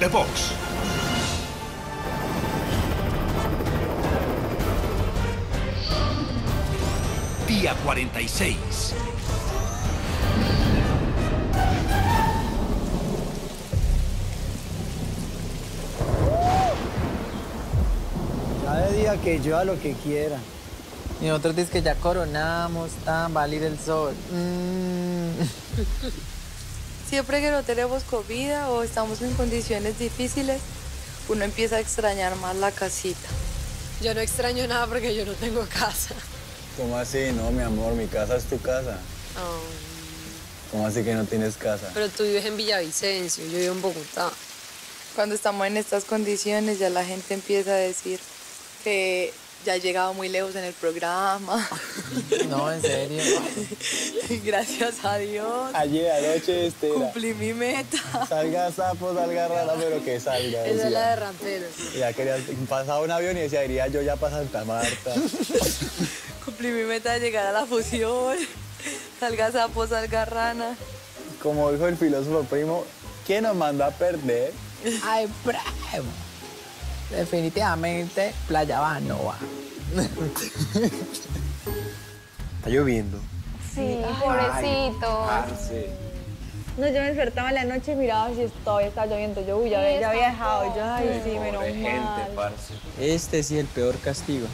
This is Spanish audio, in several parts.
de box. Día 46. Cada día que yo a lo que quiera. Y nosotros dicen que ya coronamos, tan, va a salir el sol. Mm. Siempre que no tenemos comida o estamos en condiciones difíciles, uno empieza a extrañar más la casita. Yo no extraño nada porque yo no tengo casa. ¿Cómo así? No, mi amor, mi casa es tu casa. Oh, ¿Cómo así que no tienes casa? pero tú vives en Villavicencio, yo vivo en Bogotá. Cuando estamos en estas condiciones ya la gente empieza a decir que ya he llegado muy lejos en el programa. No, en serio. Gracias a Dios. Ayer anoche este Cumplí mi meta. salga sapo, salga rara, pero que salga. Esa es la de ramperos. Ya quería, pasaba un avión y decía, iría yo ya para Santa Marta. Cumplí mi meta de llegar a la fusión. Salga sapo, salga rana. Como dijo el filósofo primo, ¿quién nos mandó a perder? Ay, bravo. Definitivamente, Playa Banoa. Está lloviendo. Sí, pobrecito. No, yo me despertaba en la noche y miraba si todavía estaba lloviendo. Yo, uy, ya, había- ya había dejado. Yo, ay, sí, menos mal. Este sí es el peor castigo.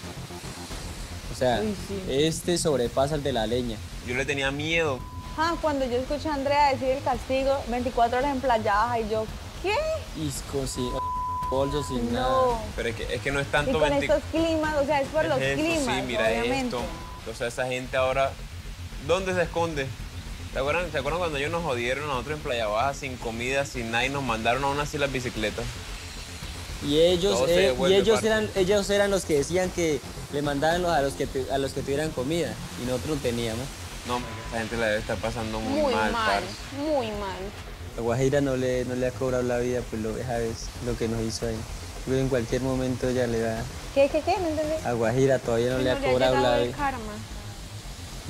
O sea, este sobrepasa el de la leña. Yo le tenía miedo. Ah, cuando yo escuché a Andrea decir el castigo, 24 horas en playa y yo, ¿qué? Isco sin bolso, sin nada. No. Pero es que, es que no es Y tanto con 20 estos climas, o sea, es por es los esto, climas, Sí, mira obviamente. esto. O sea, esa gente ahora, ¿dónde se esconde? ¿Se acuerdan, ¿Se acuerdan cuando ellos nos jodieron a nosotros en Playa Baja sin comida, sin nada y nos mandaron a una así las bicicletas? Y ellos, eh, y ellos parte. eran, ellos eran los que decían que le mandaban los- a los que a los que tuvieran comida y nosotros no teníamos. No, esa gente la debe estar pasando muy, Muy mal, mal, parce. muy mal. A Guajira no le, no le ha cobrado la vida, pues lo deja ver lo que nos hizo ahí. Que en cualquier momento ya le da. ¿Qué, qué, qué? No entendí. A Guajira todavía no le ha No le ha cobrado la vida. karma.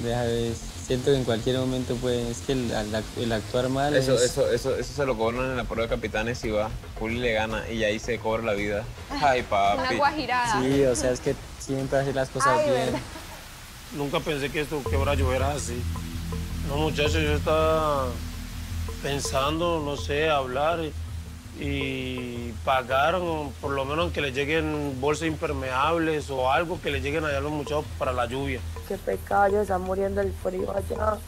Deja ver. Siento que en cualquier momento, pues, es que el, el actuar mal Eso, es- eso, eso, eso se lo cobran en la prueba de capitanes y va. Juli le gana y ahí se cobra la vida. Ay, Una papi. guajirada. Sí, o sea, es que siempre hace las cosas Ay, bien. ¿verdad? Nunca pensé que esto que ahora llover así. No, muchachos, yo estaba pensando, no sé, hablar y, pagar, por lo menos que les lleguen bolsas impermeables o algo que les lleguen allá a los muchachos para la lluvia. Qué pecado, ellos están muriendo el frío allá.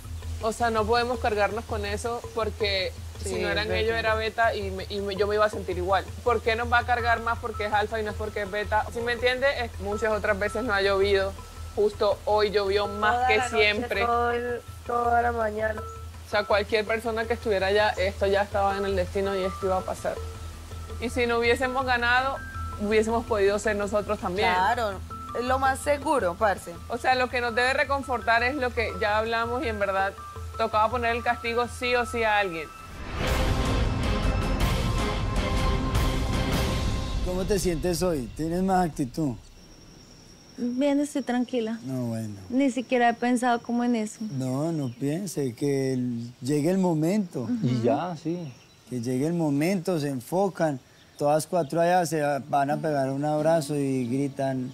O sea, no podemos cargarnos con eso porque Sí, si no eran ellos era beta y, me- y me- yo me iba a sentir igual. ¿Por qué nos va a cargar más porque es alfa y no es porque es beta? Si me entiende, es, muchas otras veces no ha llovido. Justo hoy llovió más Toda que la noche, siempre. todo el- toda la mañana. O sea, cualquier persona que estuviera allá, esto ya estaba en el destino y esto iba a pasar. Y si no hubiésemos ganado, hubiésemos podido ser nosotros también. Claro, es lo más seguro, parce. O sea, lo que nos debe reconfortar es lo que ya hablamos y en verdad tocaba poner el castigo sí o sí a alguien. ¿Cómo te sientes hoy? ¿Tienes más actitud? Bien, estoy tranquila. No, bueno. Ni siquiera he pensado como en eso. No, no piense, que el- llegue el momento. Y ya, sí. Que llegue el momento, se enfocan. Todas cuatro allá se van a pegar un abrazo y gritan,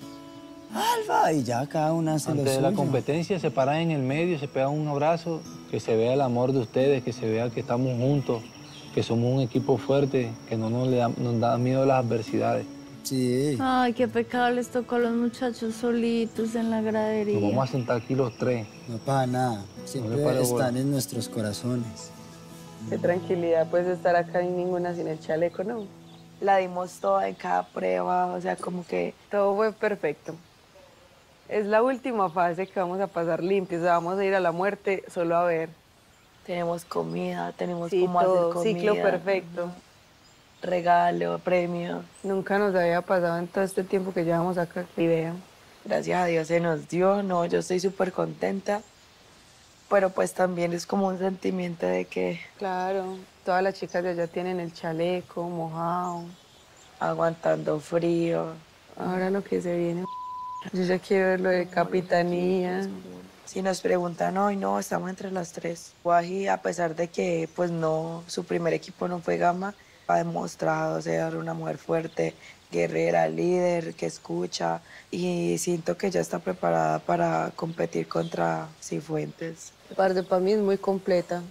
¡Alfa! Y ya cada una hace lo Antes de la competencia se paran en el medio, se pegan un abrazo, que se vea el amor de ustedes, que se vea que estamos juntos, que somos un equipo fuerte, que no nos, le da, nos da miedo las adversidades. Sí. Ay, qué pecado les tocó a los muchachos solitos en la gradería. Nos vamos a sentar aquí los tres. No pasa nada. Siempre bola. están en nuestros corazones. Qué tranquilidad, pues estar acá y ninguna sin el chaleco, ¿no? La dimos toda en cada prueba, o sea, como que todo fue perfecto. Es la última fase que vamos a pasar limpios, o sea, vamos a ir a la muerte solo a ver. Tenemos comida, tenemos Sí, cómo todo, hacer comida. ciclo perfecto. Regalo, premio. Nunca nos había pasado en todo este tiempo que llevamos acá, y vean. Gracias a Dios se nos dio, no, yo estoy súper contenta. Pero pues también es como un sentimiento de que Claro, todas las chicas de allá tienen el chaleco mojado. aguantando frío. Ahora lo que se viene, yo ya quiero ver lo de capitanía. Si nos preguntan hoy, no, estamos entre las tres. Guaji, a pesar de que pues no, su primer equipo no fue Gama, ha demostrado ser una mujer fuerte, guerrera, líder, que escucha y siento que ya está preparada para competir contra Cifuentes. Parte para mí es muy completa.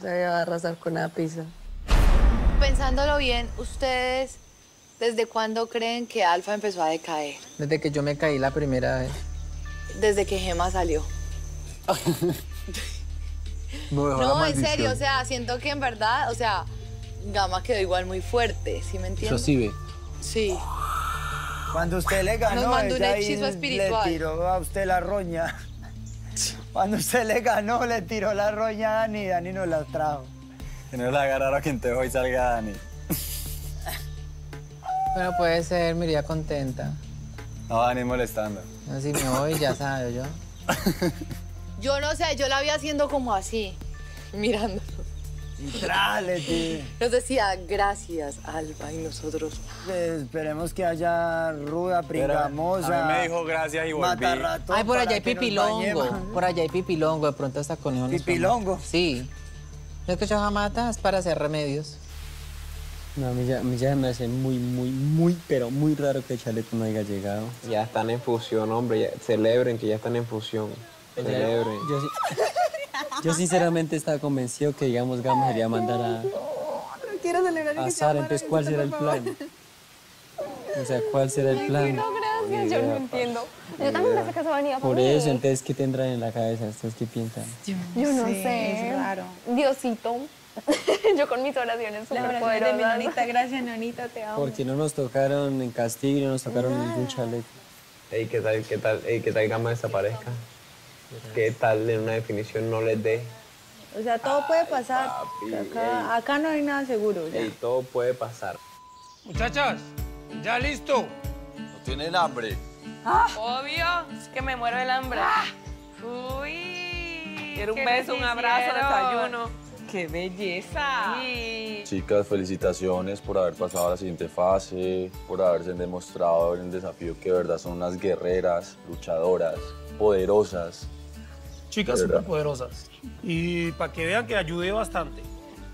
Ella va a arrasar con la pizza. Pensándolo bien, ¿ustedes desde cuándo creen que Alfa empezó a decaer? Desde que yo me caí la primera vez. Desde que Gema salió. No, en serio, o sea, siento que en verdad, o sea, Gama quedó igual muy fuerte, ¿sí me entiendes? Eso sí ve. Sí. Cuando usted le ganó, Nos mandó un ella ahí hechizo espiritual. le tiró a usted la roña. Cuando usted le ganó, le tiró la roña a Dani y Dani nos la trajo. Que no la agarrar a quien te hoy salga Dani. Bueno, puede ser, me iría contenta. No, Dani molestando. No, si me voy, ya sabes yo. Yo no sé, yo la vi haciendo como así, mirando. Tío. Nos decía, gracias, Alba, y nosotros. Pues, esperemos que haya ruda, pringamosa. A mí me dijo gracias y volví. matarratón Ay, por allá hay pipilongo. Por allá hay pipilongo. De pronto hasta conejo. nos ¿Pipilongo? Sí. ¿No es que jamata es para hacer remedios? No, a mí ya, a mí ya me hace muy, muy, muy, pero muy raro que Chaleco no haya llegado. Ya están en fusión, hombre. ya- celebren que ya están en fusión. Celebren. Yo, sí- yo sinceramente estaba convencido que, digamos, Gama sería mandar a, Quiero celebrar a Sara. Entonces, ¿cuál será el plan? O sea, ¿cuál será el plan? Gracias, yo no entiendo. Yo también pensé que eso venía Por mí. eso, entonces, ¿qué tendrán en la cabeza? ¿Ustedes qué piensan? Yo no sé. es raro. Diosito. yo con mis oraciones oración de mi nonita, gracias, nonita, te amo. Porque no nos tocaron en castigo y no nos tocaron ningún chaleco. Ey, ¿qué tal, qué tal, ey, qué tal Gama desaparezca? ¿Qué tal en una definición no les dé? O sea, todo puede pasar. Acá, acá no hay nada seguro. ya. Ey, todo puede pasar. Muchachas, ¿ya listo? ¿No tienen hambre? Obvio, es que me muero del hambre. Uy. Quiero un ¿qué beso, un abrazo, desayuno. ¡Qué belleza! Chicas, felicitaciones por haber pasado a la siguiente fase, por haberse demostrado en el desafío que de verdad son unas guerreras, luchadoras, poderosas. Chicas De verdad. superpoderosas. Y para que vean que ayudé bastante.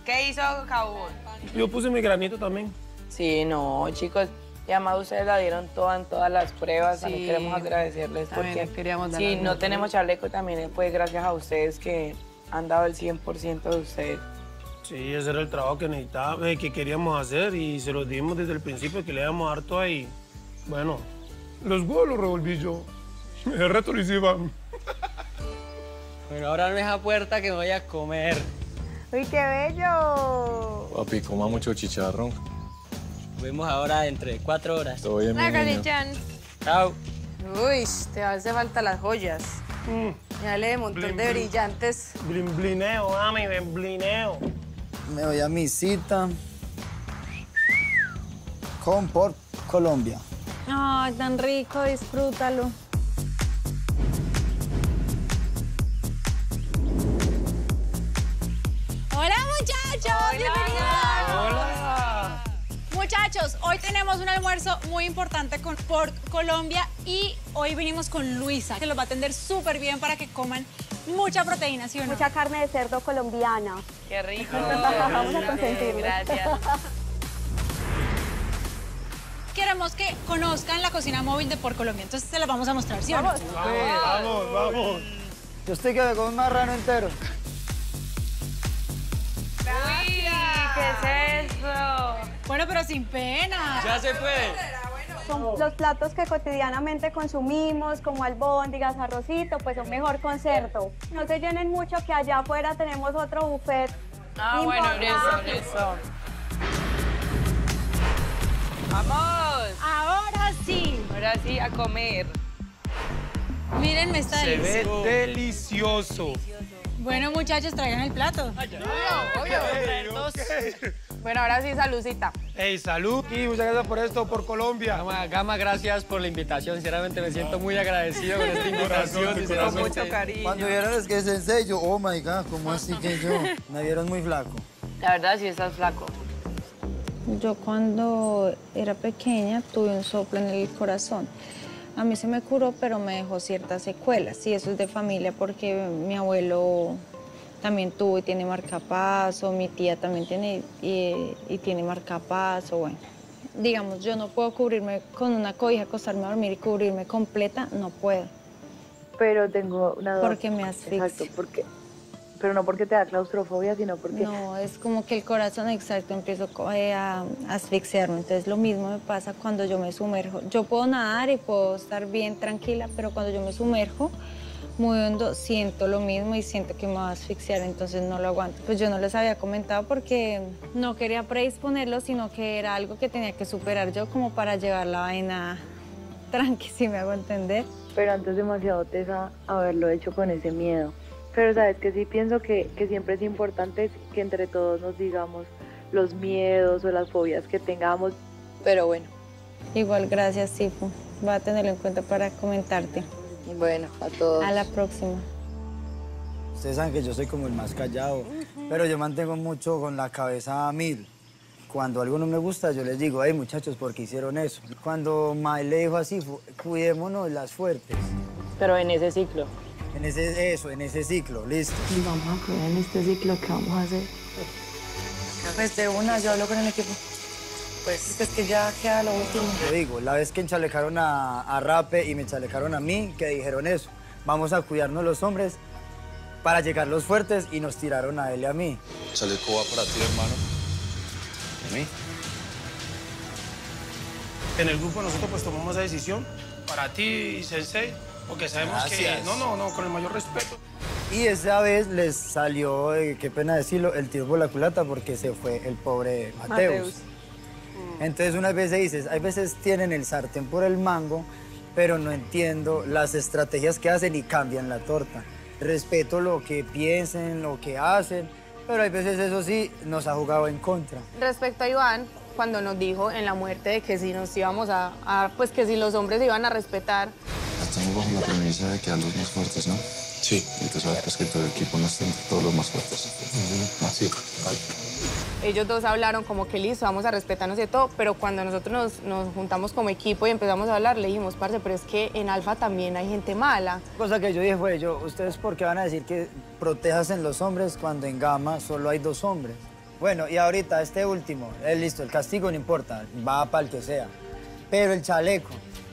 ¿Qué hizo Cabo? Yo puse mi granito también. Sí, no, chicos. Y además ustedes la dieron toda en todas las pruebas. También Sí. queremos agradecerles También porque les queríamos dar si las no tenemos chaleco también fue gracias a ustedes que han dado el 100% de ustedes. Sí, ese era el trabajo que necesitábamos, eh, que queríamos hacer y se los dimos desde el principio que le íbamos a dar todo ahí. Bueno, los huevos los revolví yo. El resto lo hice Iván. Bueno, ahora me deja puerta que me voy a comer. ¡Uy, qué bello! Papi, coma mucho chicharrón. Nos vemos ahora dentro de cuatro horas. Todo bien, mi. Chao. Uy, te hace falta las joyas. Dale de montón Blin, de brillantes. Blin blineo, mami, blineo. Me voy a mi cita con por Colombia. Ay, tan rico, disfrútalo. Hoy tenemos un almuerzo muy importante con, por Colombia y hoy venimos con Luisa, que los va a atender súper bien para que coman mucha proteína, ¿sí o no? Mucha carne de cerdo colombiana. ¡Qué rico! Vamos a consentirlo. Gracias. Queremos que conozcan la cocina móvil de Por Colombia, entonces se las vamos a mostrar, ¿sí o no? Vamos, vamos, vamos. Yo estoy que como un marrano entero. Uy, ¿qué es eso? Bueno, pero sin pena. Ya se puede. Son los platos que cotidianamente consumimos, como albóndigas, arrocito, pues son mejor con cerdo. No se llenen mucho que allá afuera tenemos otro buffet. Ah, bueno, eso, importante. eso. ¡Vamos! Ahora sí. Ahora sí, a comer. Mírenme esta Se delicia. ve delicioso. Bueno, muchachos, traigan el plato. Bueno, ahora sí, salucita. Hey, salud y muchas gracias por esto, por Colombia. Gama, Gama, gracias por la invitación. Sinceramente me siento muy agradecido con esta invitación. Con. Mucho cariño. Cuando vieron es que es en serio, oh my god, ¿cómo así que yo? Me vieron muy flaco. La verdad sí estás flaco. Yo cuando era pequeña tuve un soplo en el corazón. A mí se me curó, pero me dejó ciertas secuelas. Y eso es de familia porque mi abuelo también tuvo y tiene marcapaso, mi tía también tiene y, y tiene marcapaso, bueno. Digamos, yo no puedo cubrirme con una cobija, acostarme a dormir y cubrirme completa, no puedo. Pero tengo una duda. Porque me asfixia. Exacto, porque, pero no porque te da claustrofobia, sino porque... No, es como que el corazón exacto empiezo eh, a asfixiarme. Entonces lo mismo me pasa cuando yo me sumerjo. Yo puedo nadar y puedo estar bien tranquila, pero cuando yo me sumerjo muy hondo siento lo mismo y siento que me va a asfixiar, entonces no lo aguanto. Pues yo no les había comentado porque no quería predisponerlo, sino que era algo que tenía que superar yo como para llevar la vaina tranqui, si me hago entender. Pero antes demasiado tesa haberlo hecho con ese miedo. Pero sabes que sí pienso que, que siempre es importante que entre todos nos digamos los miedos o las fobias que tengamos. Pero bueno. Igual, gracias, Sifu. Voy a tenerlo en cuenta para comentarte. Bueno, a todos. A la próxima. Ustedes saben que yo soy como el más callado, pero yo mantengo mucho con la cabeza a mil. Cuando algo no me gusta, yo les digo, hey muchachos, ¿por qué hicieron eso? Cuando Mae le dijo así, cuidémonos las fuertes. Pero en ese ciclo. En ese, eso, en ese ciclo, listo. Y vamos a cuidar en este ciclo que vamos a hacer. Pues de una, yo hablo con el equipo. Pues es que ya queda lo último. Te digo, la vez que enchalecaron a, a Rape y me enchalecaron a mí, que dijeron eso, vamos a cuidarnos los hombres para llegar los fuertes y nos tiraron a él y a mí. Chaleco va para ti, hermano. ¿A mí? En el grupo nosotros pues tomamos esa decisión para ti, Sensei, porque sabemos que... No, no, no, con el mayor respeto. Y esa vez les salió, eh, qué pena decirlo, el tiro por la culata porque se fue el pobre Mateus. Mateus. Entonces unas veces dices, hay veces tienen el sartén por el mango, pero no entiendo las estrategias que hacen y cambian la torta. Respeto lo que piensen, lo que hacen, pero hay veces eso sí nos ha jugado en contra. Respecto a Iván, cuando nos dijo en la muerte de que si nos íbamos a, a- pues que si los hombres iban a respetar, premisa de que a los más fuertes, ¿no? Sí. Y tú sabes pues, que todo el equipo no está entre todos los más fuertes. Así. ellos dos hablaron como que listo, vamos a respetarnos y todo, pero cuando nosotros nos, nos juntamos como equipo y empezamos a hablar, le dijimos, parce, pero es que en Alfa también hay gente mala. Cosa que yo dije fue, yo, ¿ustedes por qué van a decir que protejas en los hombres cuando en Gama solo hay dos hombres? Bueno, y ahorita este último, es listo, el castigo no importa, va para el que sea. Pero el chaleco,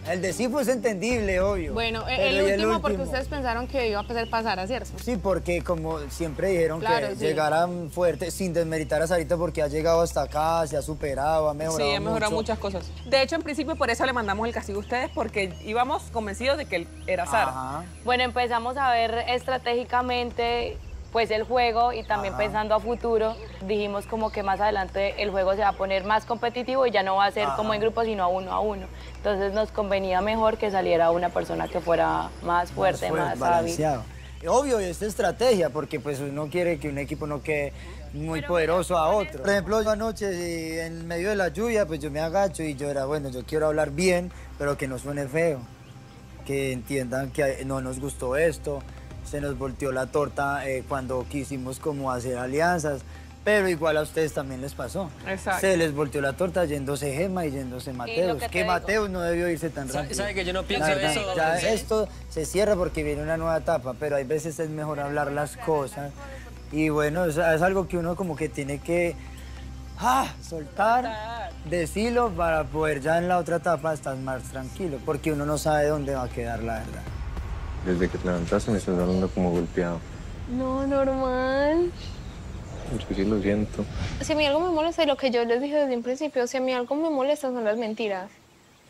el de Sifo es entendible, obvio. Bueno, pero el, ¿y último porque ustedes pensaron que iba a pasar pasar, ¿cierto? Sí, porque como siempre dijeron Claro, que sí. llegaran fuertes, sin desmeritar a Sarita porque ha llegado hasta acá, se ha superado, ha mejorado Sí, ha mejorado mucho. muchas cosas. De hecho, en principio por eso le mandamos el castigo a ustedes, porque íbamos convencidos de que él era Sara. Bueno, empezamos a ver estratégicamente pues el juego y también Ajá. pensando a futuro, dijimos como que más adelante el juego se va a poner más competitivo y ya no va a ser Ajá. como en grupo, sino a uno a uno. Entonces nos convenía mejor que saliera una persona que fuera más fuerte, Fue más, hábil. balanceado. Obvio, y es estrategia, porque pues uno quiere que un equipo no quede muy poderoso a otro. Por ejemplo, yo anoche en medio de la lluvia, pues yo me agacho y yo era, bueno, yo quiero hablar bien, pero que no suene feo. Que entiendan que no nos gustó esto, se nos volteó la torta eh, cuando quisimos como hacer alianzas, pero igual a ustedes también les pasó. Exacto. Se les volteó la torta yéndose Gema y yéndose Mateus. que Que. Mateus no debió irse tan rápido. ¿sabe que yo no pienso verdad, eso? Ya Sí. esto se cierra porque viene una nueva etapa, pero hay veces es mejor hablar las cosas. Y bueno, es, es algo que uno como que tiene que ah, soltar, decirlo para poder ya en la otra etapa estar más tranquilo, porque uno no sabe dónde va a quedar la verdad. Desde que te levantaste me estás hablando como golpeado. No, normal. Yo sí lo siento. Si a mí algo me molesta, y lo que yo les dije desde un principio, si a mí algo me molesta son las mentiras.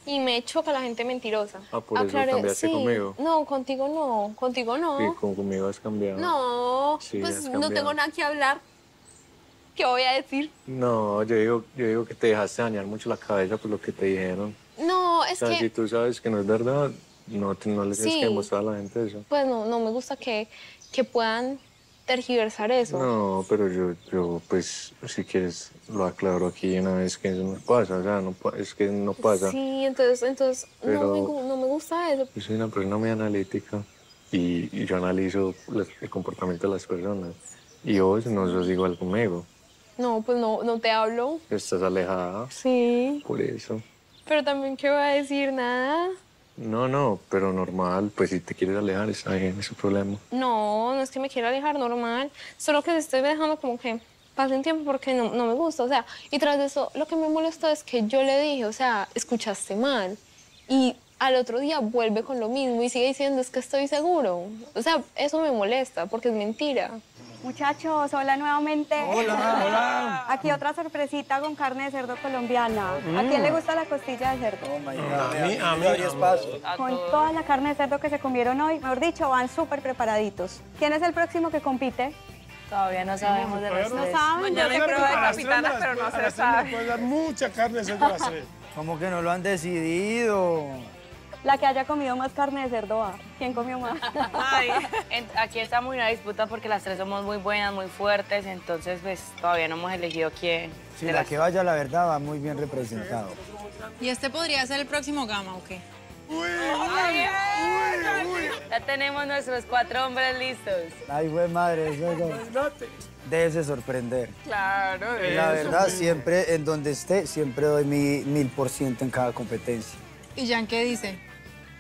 Y me choca la gente mentirosa. Ah, por eso cambiaste sí. conmigo. No, contigo no, contigo no. Sí, como conmigo has cambiado. No, Sí, pues no tengo nada que hablar. ¿Qué voy a decir? No, yo digo, yo digo que te dejaste dañar mucho la cabeza por lo que te dijeron. No, es o sea, que si tú sabes que no es verdad, no, no le tienes Sí. que demostrar a la gente eso. pues no, no me gusta que, que puedan tergiversar eso. No, pero yo, yo, pues, si quieres, lo aclaro aquí una vez que eso no pasa, o sea, no, es que no pasa. Sí, entonces, entonces no, me, no me gusta eso. Yo soy una persona muy analítica y, y yo analizo las- el comportamiento de las personas. Y vos no sos igual conmigo. No, pues no, no te hablo. Estás alejada Sí, por eso. pero también, ¿qué voy a decir? Nada. No, no, pero normal, pues si te quieres alejar está bien, es un problema. No, no es que me quiera alejar normal, solo que estoy dejando como que pase un tiempo porque no, me gusta, o sea, y tras eso lo que me molestó es que yo le dije, o sea, escuchaste mal, y al otro día vuelve con lo mismo y sigue diciendo es que estoy seguro, o sea, eso me molesta porque es mentira. Muchachos, hola nuevamente. Hola, hola. Aquí otra sorpresita con carne de cerdo colombiana. ¿A quién le gusta la costilla de cerdo? A mí, a mí, Con toda la carne de cerdo que se comieron hoy, mejor dicho, van súper preparaditos. ¿Quién es el próximo que compite? Todavía no sabemos de los No saben. Mañana hay Yo prueba de A tres pero no a se sabe. puede dar mucha carne de cerdo a las tres. ¿Cómo que no lo han decidido? La que haya comido más carne de cerdo va. ¿Quién comió más? Ay, en- aquí estamos en una disputa porque las tres somos muy buenas, muy fuertes, entonces pues todavía no hemos elegido quién. Sí, de la las- que vaya, la verdad, va muy bien representado. ¿Y este podría ser el próximo gama o qué? Ya tenemos nuestros cuatro hombres listos. Ay, güey, madre, eso no. Déjese sorprender. Claro. Y la verdad, siempre, en donde esté, siempre doy mi mil por ciento en cada competencia. ¿Y Jan qué dice?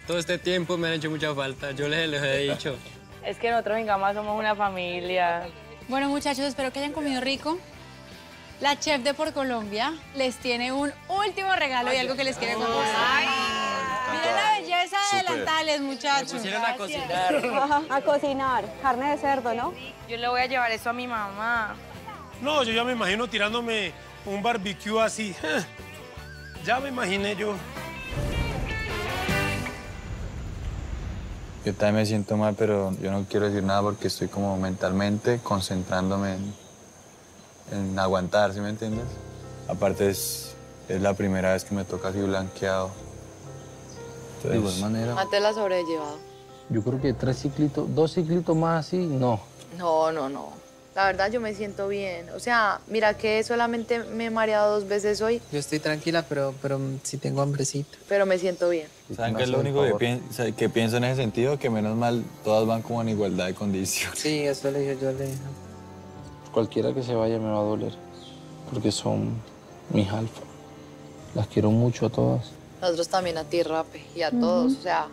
Todo este tiempo me han hecho mucha falta, yo les, les he dicho. Es que nosotros en Gama somos una familia. Bueno, muchachos, espero que hayan comido rico. La chef de Por Colombia les tiene un último regalo y algo que les quiere contar. Miren la belleza de delantales, muchachos. a cocinar. A cocinar. Carne de cerdo, ¿no? Yo le voy a llevar eso a mi mamá. No, yo ya me imagino tirándome un barbecue así. Ya me imaginé yo. Yo también me siento mal, pero yo no quiero decir nada porque estoy como mentalmente concentrándome en, en aguantar, ¿sí me entiendes? Aparte es, es la primera vez que me toca así blanqueado. De igual manera, Antes la sobrellevado. yo creo que tres ciclitos, dos ciclitos más así, no. No, no, no. La verdad yo me siento bien. O sea, mira que solamente me he mareado dos veces hoy, Yo estoy tranquila, pero, pero sí tengo hambrecita. pero me siento bien. ¿Saben qué es lo único que, pien- o sea, que pienso en ese sentido? Que menos mal todas van como en igualdad de condiciones. Sí, eso le dije yo le dije. Cualquiera que se vaya me va a doler, porque son mis alfa. Las quiero mucho a todas. Nosotros también a ti, Rape, y a todos. O sea,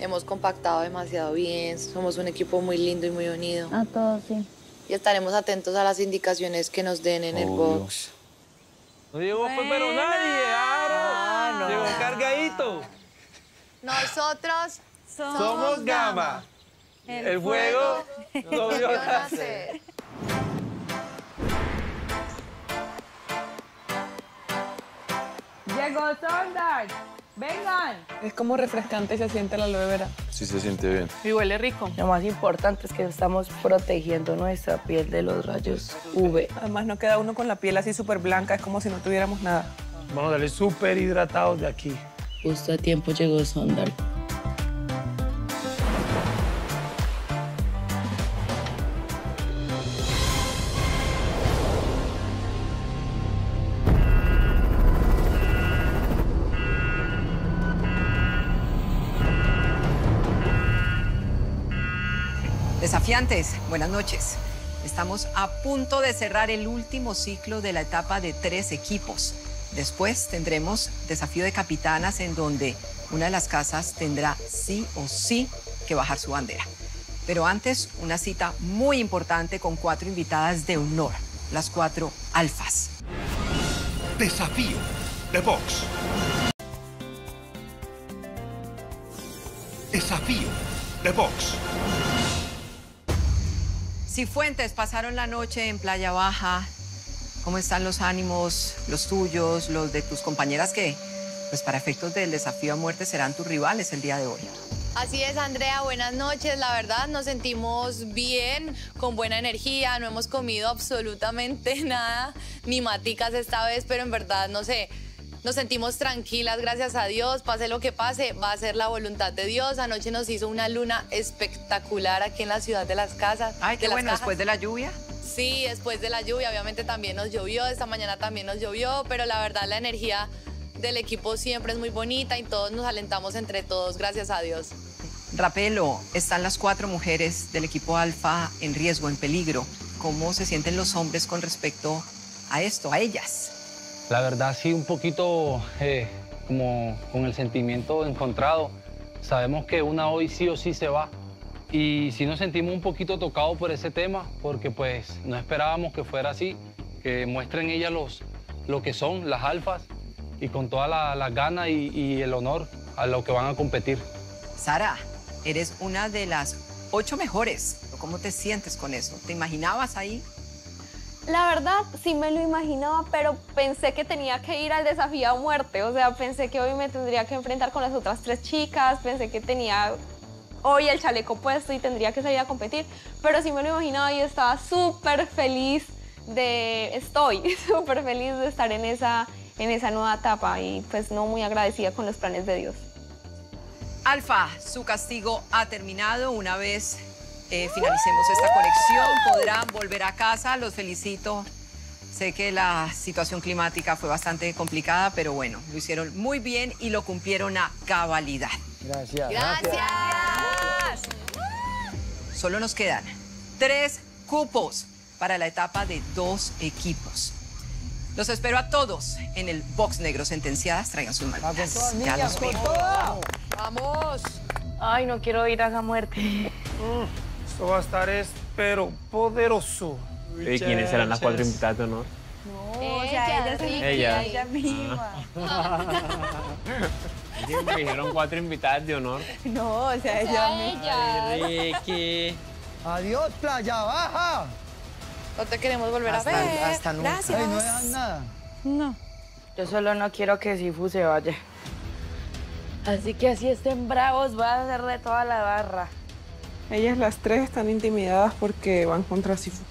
hemos compactado demasiado bien. Somos un equipo muy lindo y muy unido. A todos, sí. Y estaremos atentos a las indicaciones que nos den en el box. No llegó pues, pero nadie, Aaron. Llegó cargadito. Nosotros Somos Gama. El fuego lo vio nacer. Llegó Sondar. Vengan. Es como refrescante se siente la aloe vera. Sí se siente bien. Y huele rico. Lo más importante es que estamos protegiendo nuestra piel de los rayos UV. Además no queda uno con la piel así súper blanca, es como si no tuviéramos nada. Vamos a darle súper hidratados de aquí. Justo a tiempo llegó Sondar. Buenas noches. Estamos a punto de cerrar el último ciclo de la etapa de tres equipos. Después tendremos desafío de capitanas en donde una de las casas tendrá sí o sí que bajar su bandera. Pero antes, una cita muy importante con cuatro invitadas de honor, las cuatro alfas. Desafío de box. Desafío de box. Cifuentes pasaron la noche en Playa Baja. ¿Cómo están los ánimos, los tuyos, los de tus compañeras que, pues para efectos del desafío a muerte, serán tus rivales el día de hoy? Así es, Andrea, buenas noches. La verdad, nos sentimos bien, con buena energía, no hemos comido absolutamente nada, ni maticas esta vez, pero en verdad, no sé, nos sentimos tranquilas, gracias a Dios. Pase lo que pase, va a ser la voluntad de Dios. Anoche nos hizo una luna espectacular aquí en la ciudad de las casas. Ay, qué de bueno, después de la lluvia. Sí, después de la lluvia, obviamente también nos llovió, esta mañana también nos llovió, pero la verdad la energía del equipo siempre es muy bonita y todos nos alentamos entre todos, gracias a Dios. Rapelo, están las cuatro mujeres del equipo Alfa en riesgo, en peligro. ¿Cómo se sienten los hombres con respecto a esto, a ellas? La verdad sí, un poquito eh, como con el sentimiento encontrado, Sabemos que una hoy sí o sí se va. Y sí nos sentimos un poquito tocados por ese tema, porque pues no esperábamos que fuera así, que muestren ellas los, lo que son, las alfas, y con todas la- las ganas y, y el honor a lo que van a competir. Sara, eres una de las ocho mejores. ¿Cómo te sientes con eso? ¿Te imaginabas ahí? La verdad, sí me lo imaginaba, pero pensé que tenía que ir al desafío a muerte. O sea, pensé que hoy me tendría que enfrentar con las otras tres chicas, pensé que tenía hoy el chaleco puesto y tendría que salir a competir, pero sí me lo imaginaba y estaba súper feliz de, estoy súper feliz de estar en esa, en esa nueva etapa y pues no muy agradecida con los planes de Dios. Alfa, su castigo ha terminado. Una vez eh, finalicemos esta conexión, podrán volver a casa. Los felicito. Sé que la situación climática fue bastante complicada, pero bueno, lo hicieron muy bien y lo cumplieron a cabalidad. Gracias. Solo nos quedan tres cupos para la etapa de dos equipos. Los espero a todos en el box negro sentenciadas. Traigan sus maletas. Ya los veo. ¡Vamos! Ay, no quiero ir a esa muerte. Esto va a estar, es, pero poderoso. ¿Y quiénes serán las cuatro invitadas de honor? No, o sea, ella se Ella. ella, ella misma. Me dijeron cuatro invitadas de honor. No, o sea, ella misma. Ricky. Adiós, playa baja. No te queremos volver Hasta- a ver. hasta nunca. Gracias. Ay, no dejan nada. No. Yo solo no quiero que Sifu se vaya. Así que así estén bravos, voy a hacerle toda la barra. Ellas las tres están intimidadas porque van contra Sifu.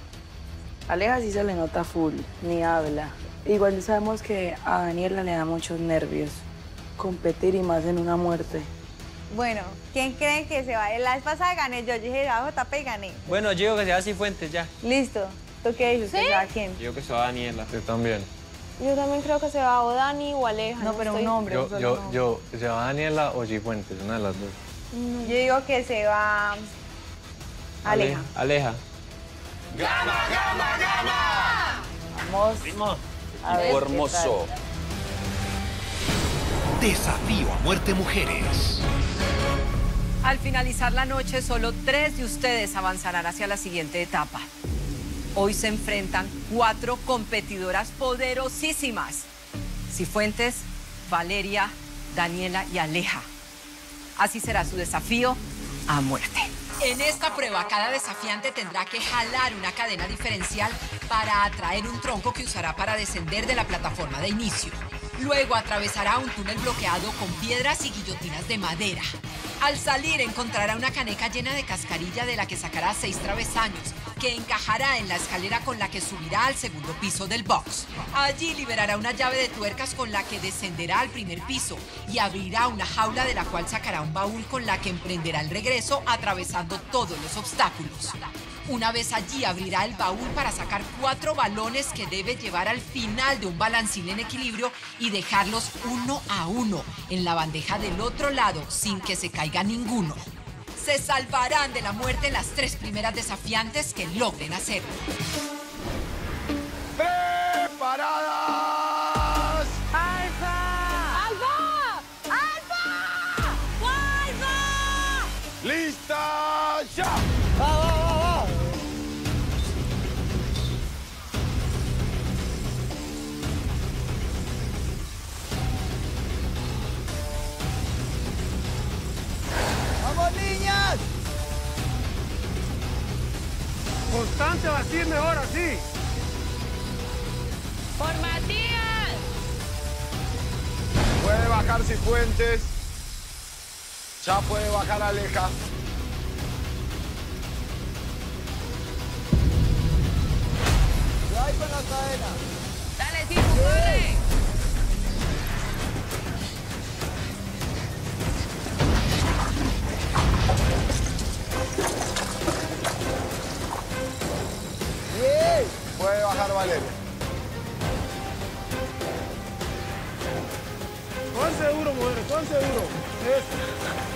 Aleja sí se le nota full, ni habla. Igual sabemos que a Daniela le da muchos nervios. Competir y más en una muerte. Bueno, ¿quién creen que se va? La vez pasada gané yo, dije, ah, JP y gané. Bueno, yo digo que sea así Fuentes ya. Listo. ¿Tú qué dices? ¿Que se va quién? Yo que soy Daniela. Yo también. Yo también creo que se va o Dani o Aleja. No, pero un hombre. Yo, yo, yo, ¿se va Daniela o Cifuentes? Una de las dos. Yo digo que se va Aleja. Aleja. Vamos. A ver qué hermoso. Desafío a muerte mujeres. Al finalizar la noche, solo tres de ustedes avanzarán hacia la siguiente etapa. Hoy se enfrentan cuatro competidoras poderosísimas. Cifuentes, Valeria, Daniela y Aleja. Así será su desafío a muerte. En esta prueba, cada desafiante tendrá que jalar una cadena diferencial para atraer un tronco que usará para descender de la plataforma de inicio. Luego atravesará un túnel bloqueado con piedras y guillotinas de madera. Al salir encontrará una caneca llena de cascarilla de la que sacará seis travesaños, que encajará en la escalera con la que subirá al segundo piso del box. Allí liberará una llave de tuercas con la que descenderá al primer piso y abrirá una jaula de la cual sacará un baúl con la que emprenderá el regreso atravesando todos los obstáculos. Una vez allí abrirá el baúl para sacar cuatro balones que debe llevar al final de un balancín en equilibrio y dejarlos uno a uno en la bandeja del otro lado sin que se caiga ninguno. Se salvarán de la muerte las tres primeras desafiantes que logren hacerlo. ¡Preparadas! ¡Alfa! ¡Alfa! ¡Alfa! ¡Alfa! ¡Listas ya! Constante, así es mejor, así. ¡Por Matías! Puede bajar Cifuentes. Ya puede bajar Aleja. Cuidado ahí con la cadena. ¡Dale, Sifu, corre! Puede bajar Valeria. Juan seguro, mujeres, Juan seguro. Eso.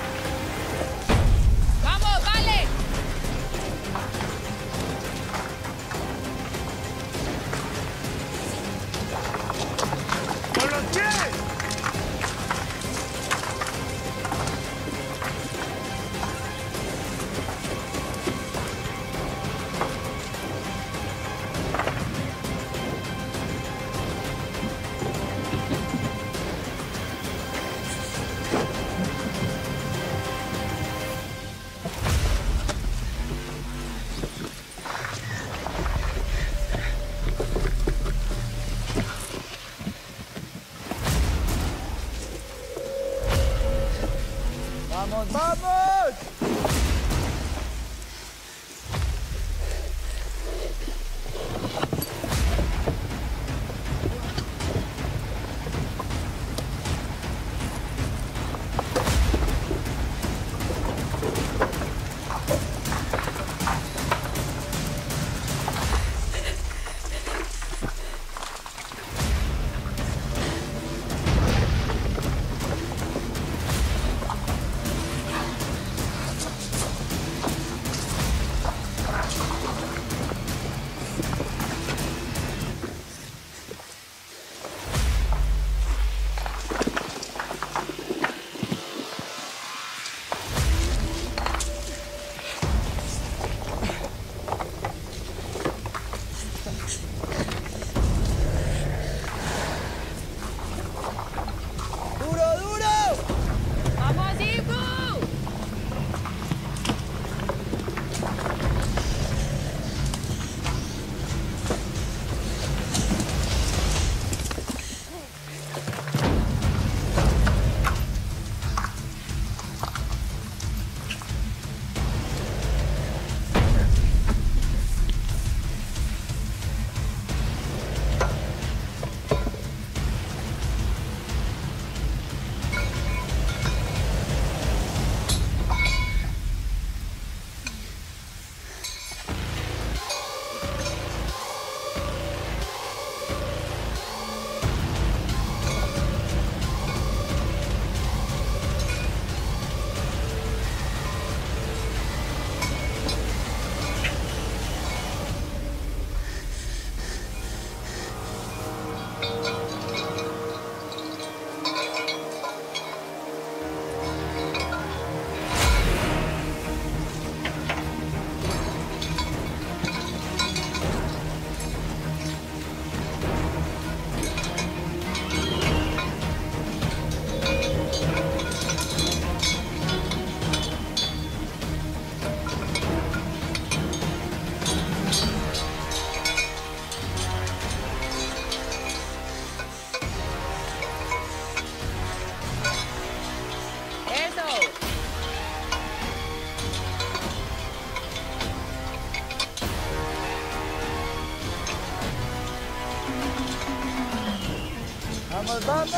¡Vamos, vamos!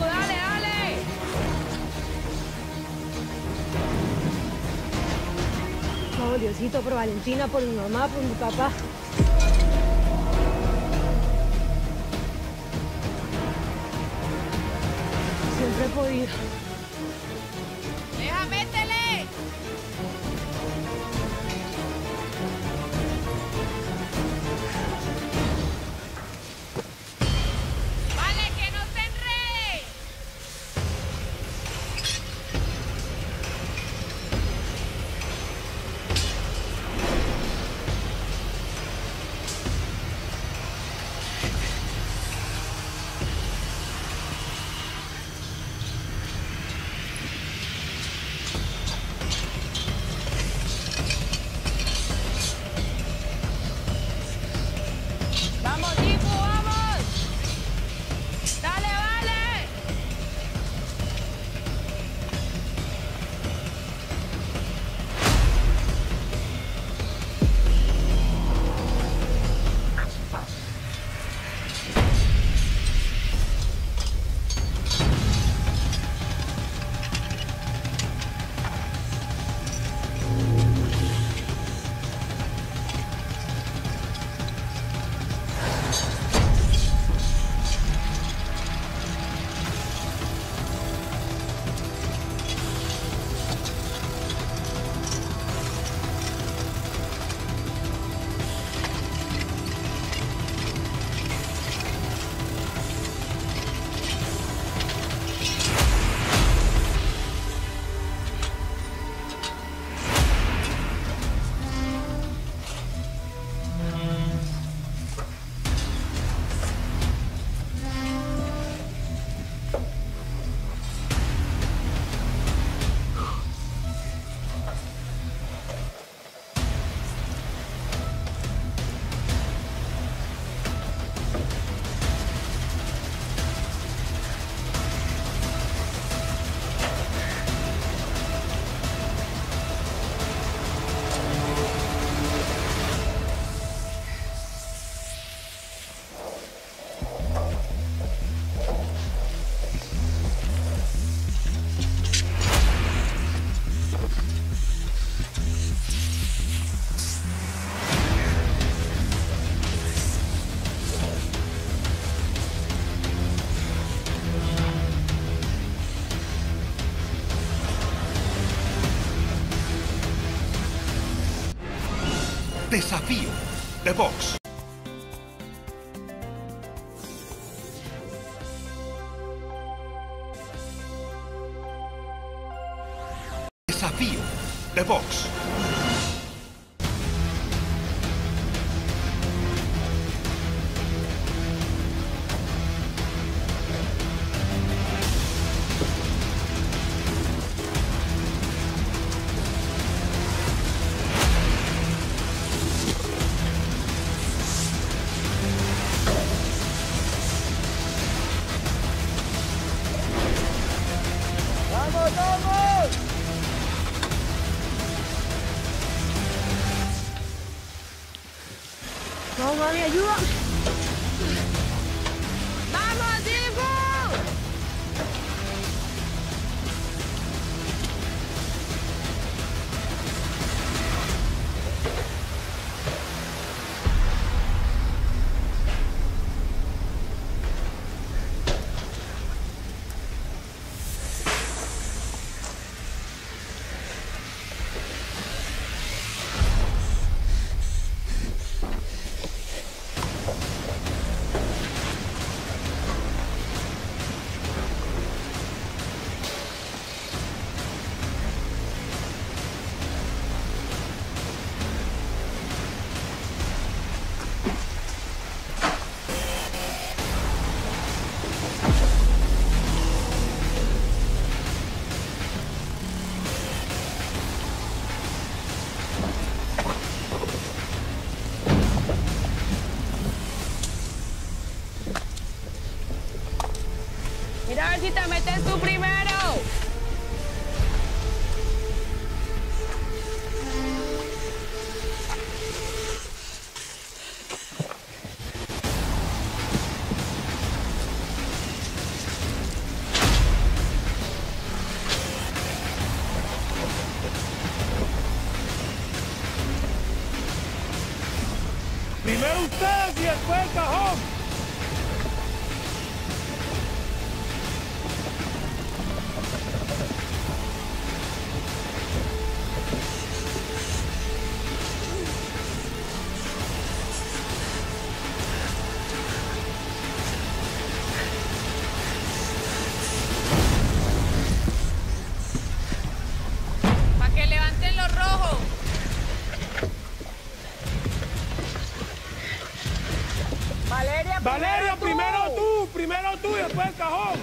¡Dale, dale! No, Diosito, por Valentina, por mi mamá, por mi papá. Siempre desafío de Vox. necesita meter su primer Valeria, primero, tú. primero tú y después el cajón.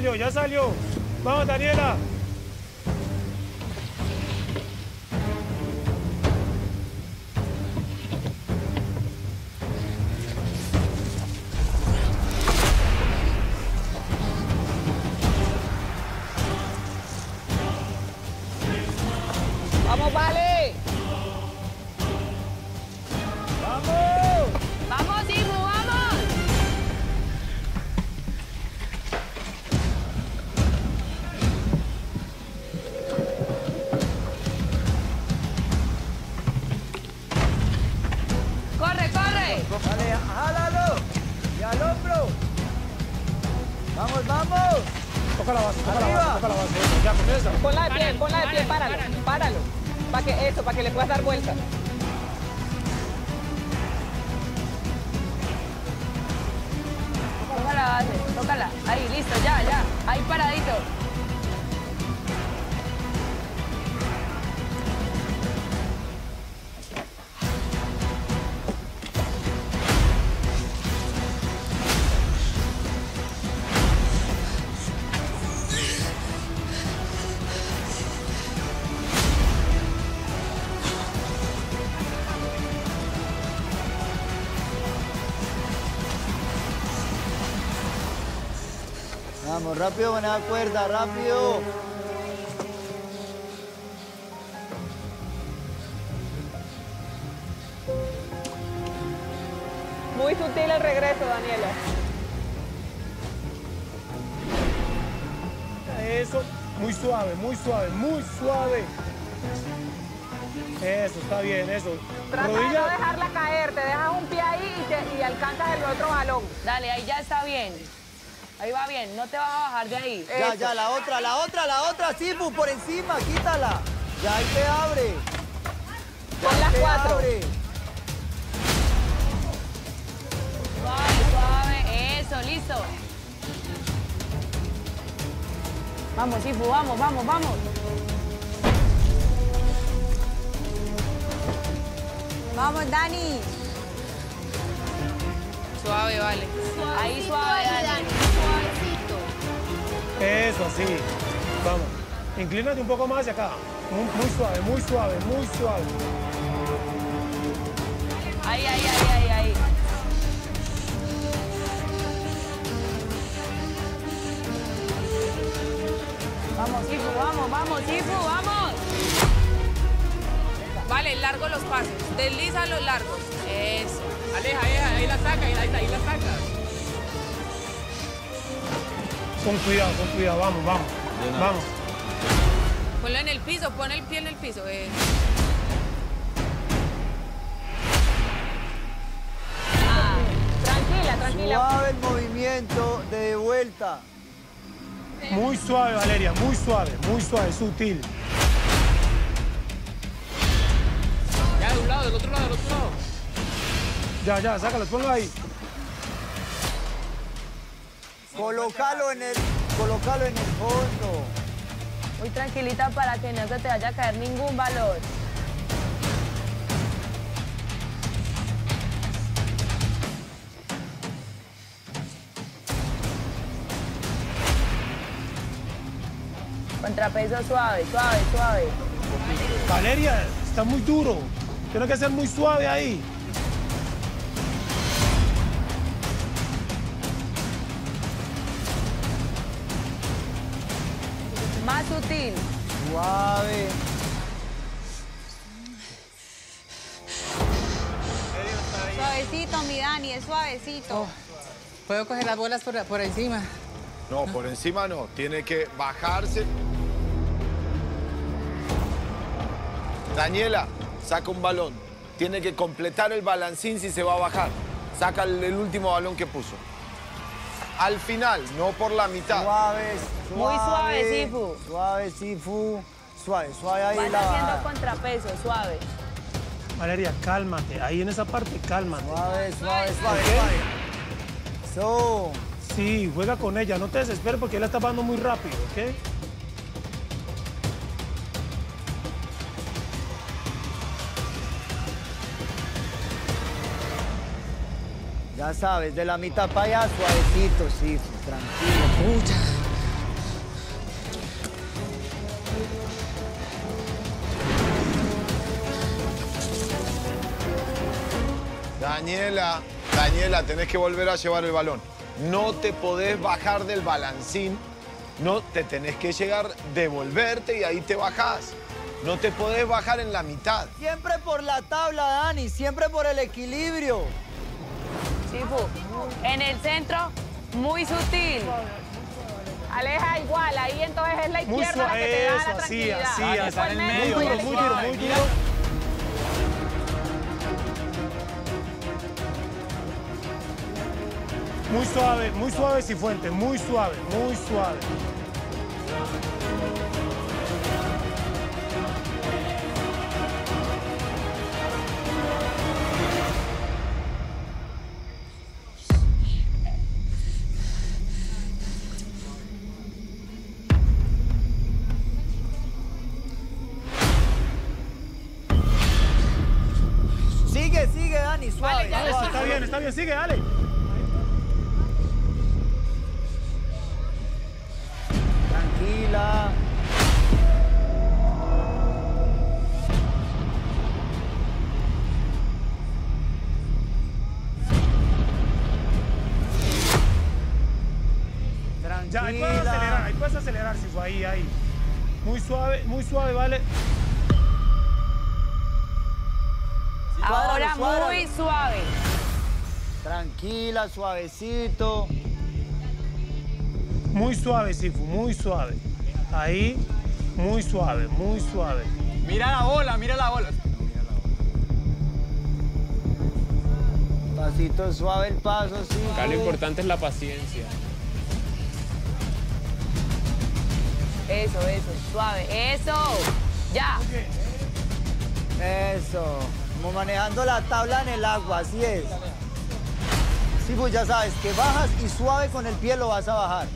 salió, ya salió. Vamos, Daniela. Vamos, rápido, buena cuerda, rápido. Muy sutil el regreso, Daniela. Eso, muy suave, muy suave, muy suave. Eso, está bien, eso. Trata de no Rodilla, dejarla caer, te dejas un pie ahí y, te- y alcanzas el otro balón. Dale, ahí ya está bien. Ahí va bien, no te vas a bajar de ahí. Ya, ya, la otra, la otra, la otra, Sifu, por encima, quítala. Ya ahí te abre. Ya ahí las te cuatro. abre. Suave, suave, eso, listo. Vamos, Sifu, vamos, vamos, vamos. Vamos, Dani. Suave, vale. Ahí suave, Dani. eso, así. Vamos. Inclínate un poco más hacia acá. Muy, muy suave, muy suave, muy suave. Ahí, ahí, ahí, ahí, ahí. Vamos, Sifu, vamos, vamos, Sifu, vamos. Vale, largo los pasos. Desliza los largos. Eso. Aleja, aleja, ahí la saca, ahí, ahí, ahí la saca. Con cuidado, con cuidado. Vamos, vamos. Vamos. Ponlo en el piso, pon el pie en el piso. eh. Tranquila, tranquila. Suave el movimiento de vuelta. Muy suave, Valeria, muy suave, muy suave, sutil. Ya, de un lado, del otro lado, del otro lado. Ya, ya, sácalo, ponlo ahí. Colócalo en el, colócalo en el fondo. Muy tranquilita para que no se te vaya a caer ningún valor. Contrapeso suave, suave, suave. Valeria, está muy duro. Tiene que ser muy suave ahí. Sutil. Suave. Suavecito, mi Dani, es suavecito. ¿Puedo coger las bolas por, por encima? No, por encima no. Tiene que bajarse. Daniela, saca un balón. Tiene que completar el balancín si se va a bajar. Saca el, el último balón que puso. Al final, no por la mitad. Suave, Muy suave, Sifu. Suave, Sifu. Suave, suave ahí Vas la haciendo contrapeso, suave. Valeria, cálmate. Ahí en esa parte, cálmate. Suave, suave, suave, suave. Eso. Sí, juega con ella. No te desesperes porque él la está bajando muy rápido, ¿ok? Ya sabes, de la mitad para allá, suavecito, Sifu, tranquilo. Pucha. Daniela, Daniela, tenés que volver a llevar el balón. No te podés bajar del balancín. No, te tenés que llegar, devolverte y ahí te bajás. No te podés bajar en la mitad. Siempre por la tabla, Dani, siempre por el equilibrio. En el centro, muy sutil. Aleja igual, ahí entonces es la izquierda la que te da la tranquilidad. así, así. el Muy duro, muy duro, muy duro. Muy suave, muy suave, Cifuente, muy suave, muy suave. Bien, está suavecito. Muy suave, Sifu, muy suave. Ahí, muy suave, muy suave. Mira la bola, mira la bola. Pasito suave el paso, sí. Acá lo importante es la paciencia. Eso, eso, suave. Eso. Ya. Eso. Como manejando la tabla en el agua, así es. Sí, pues ya sabes, que bajas y suave con el pie lo vas a bajar.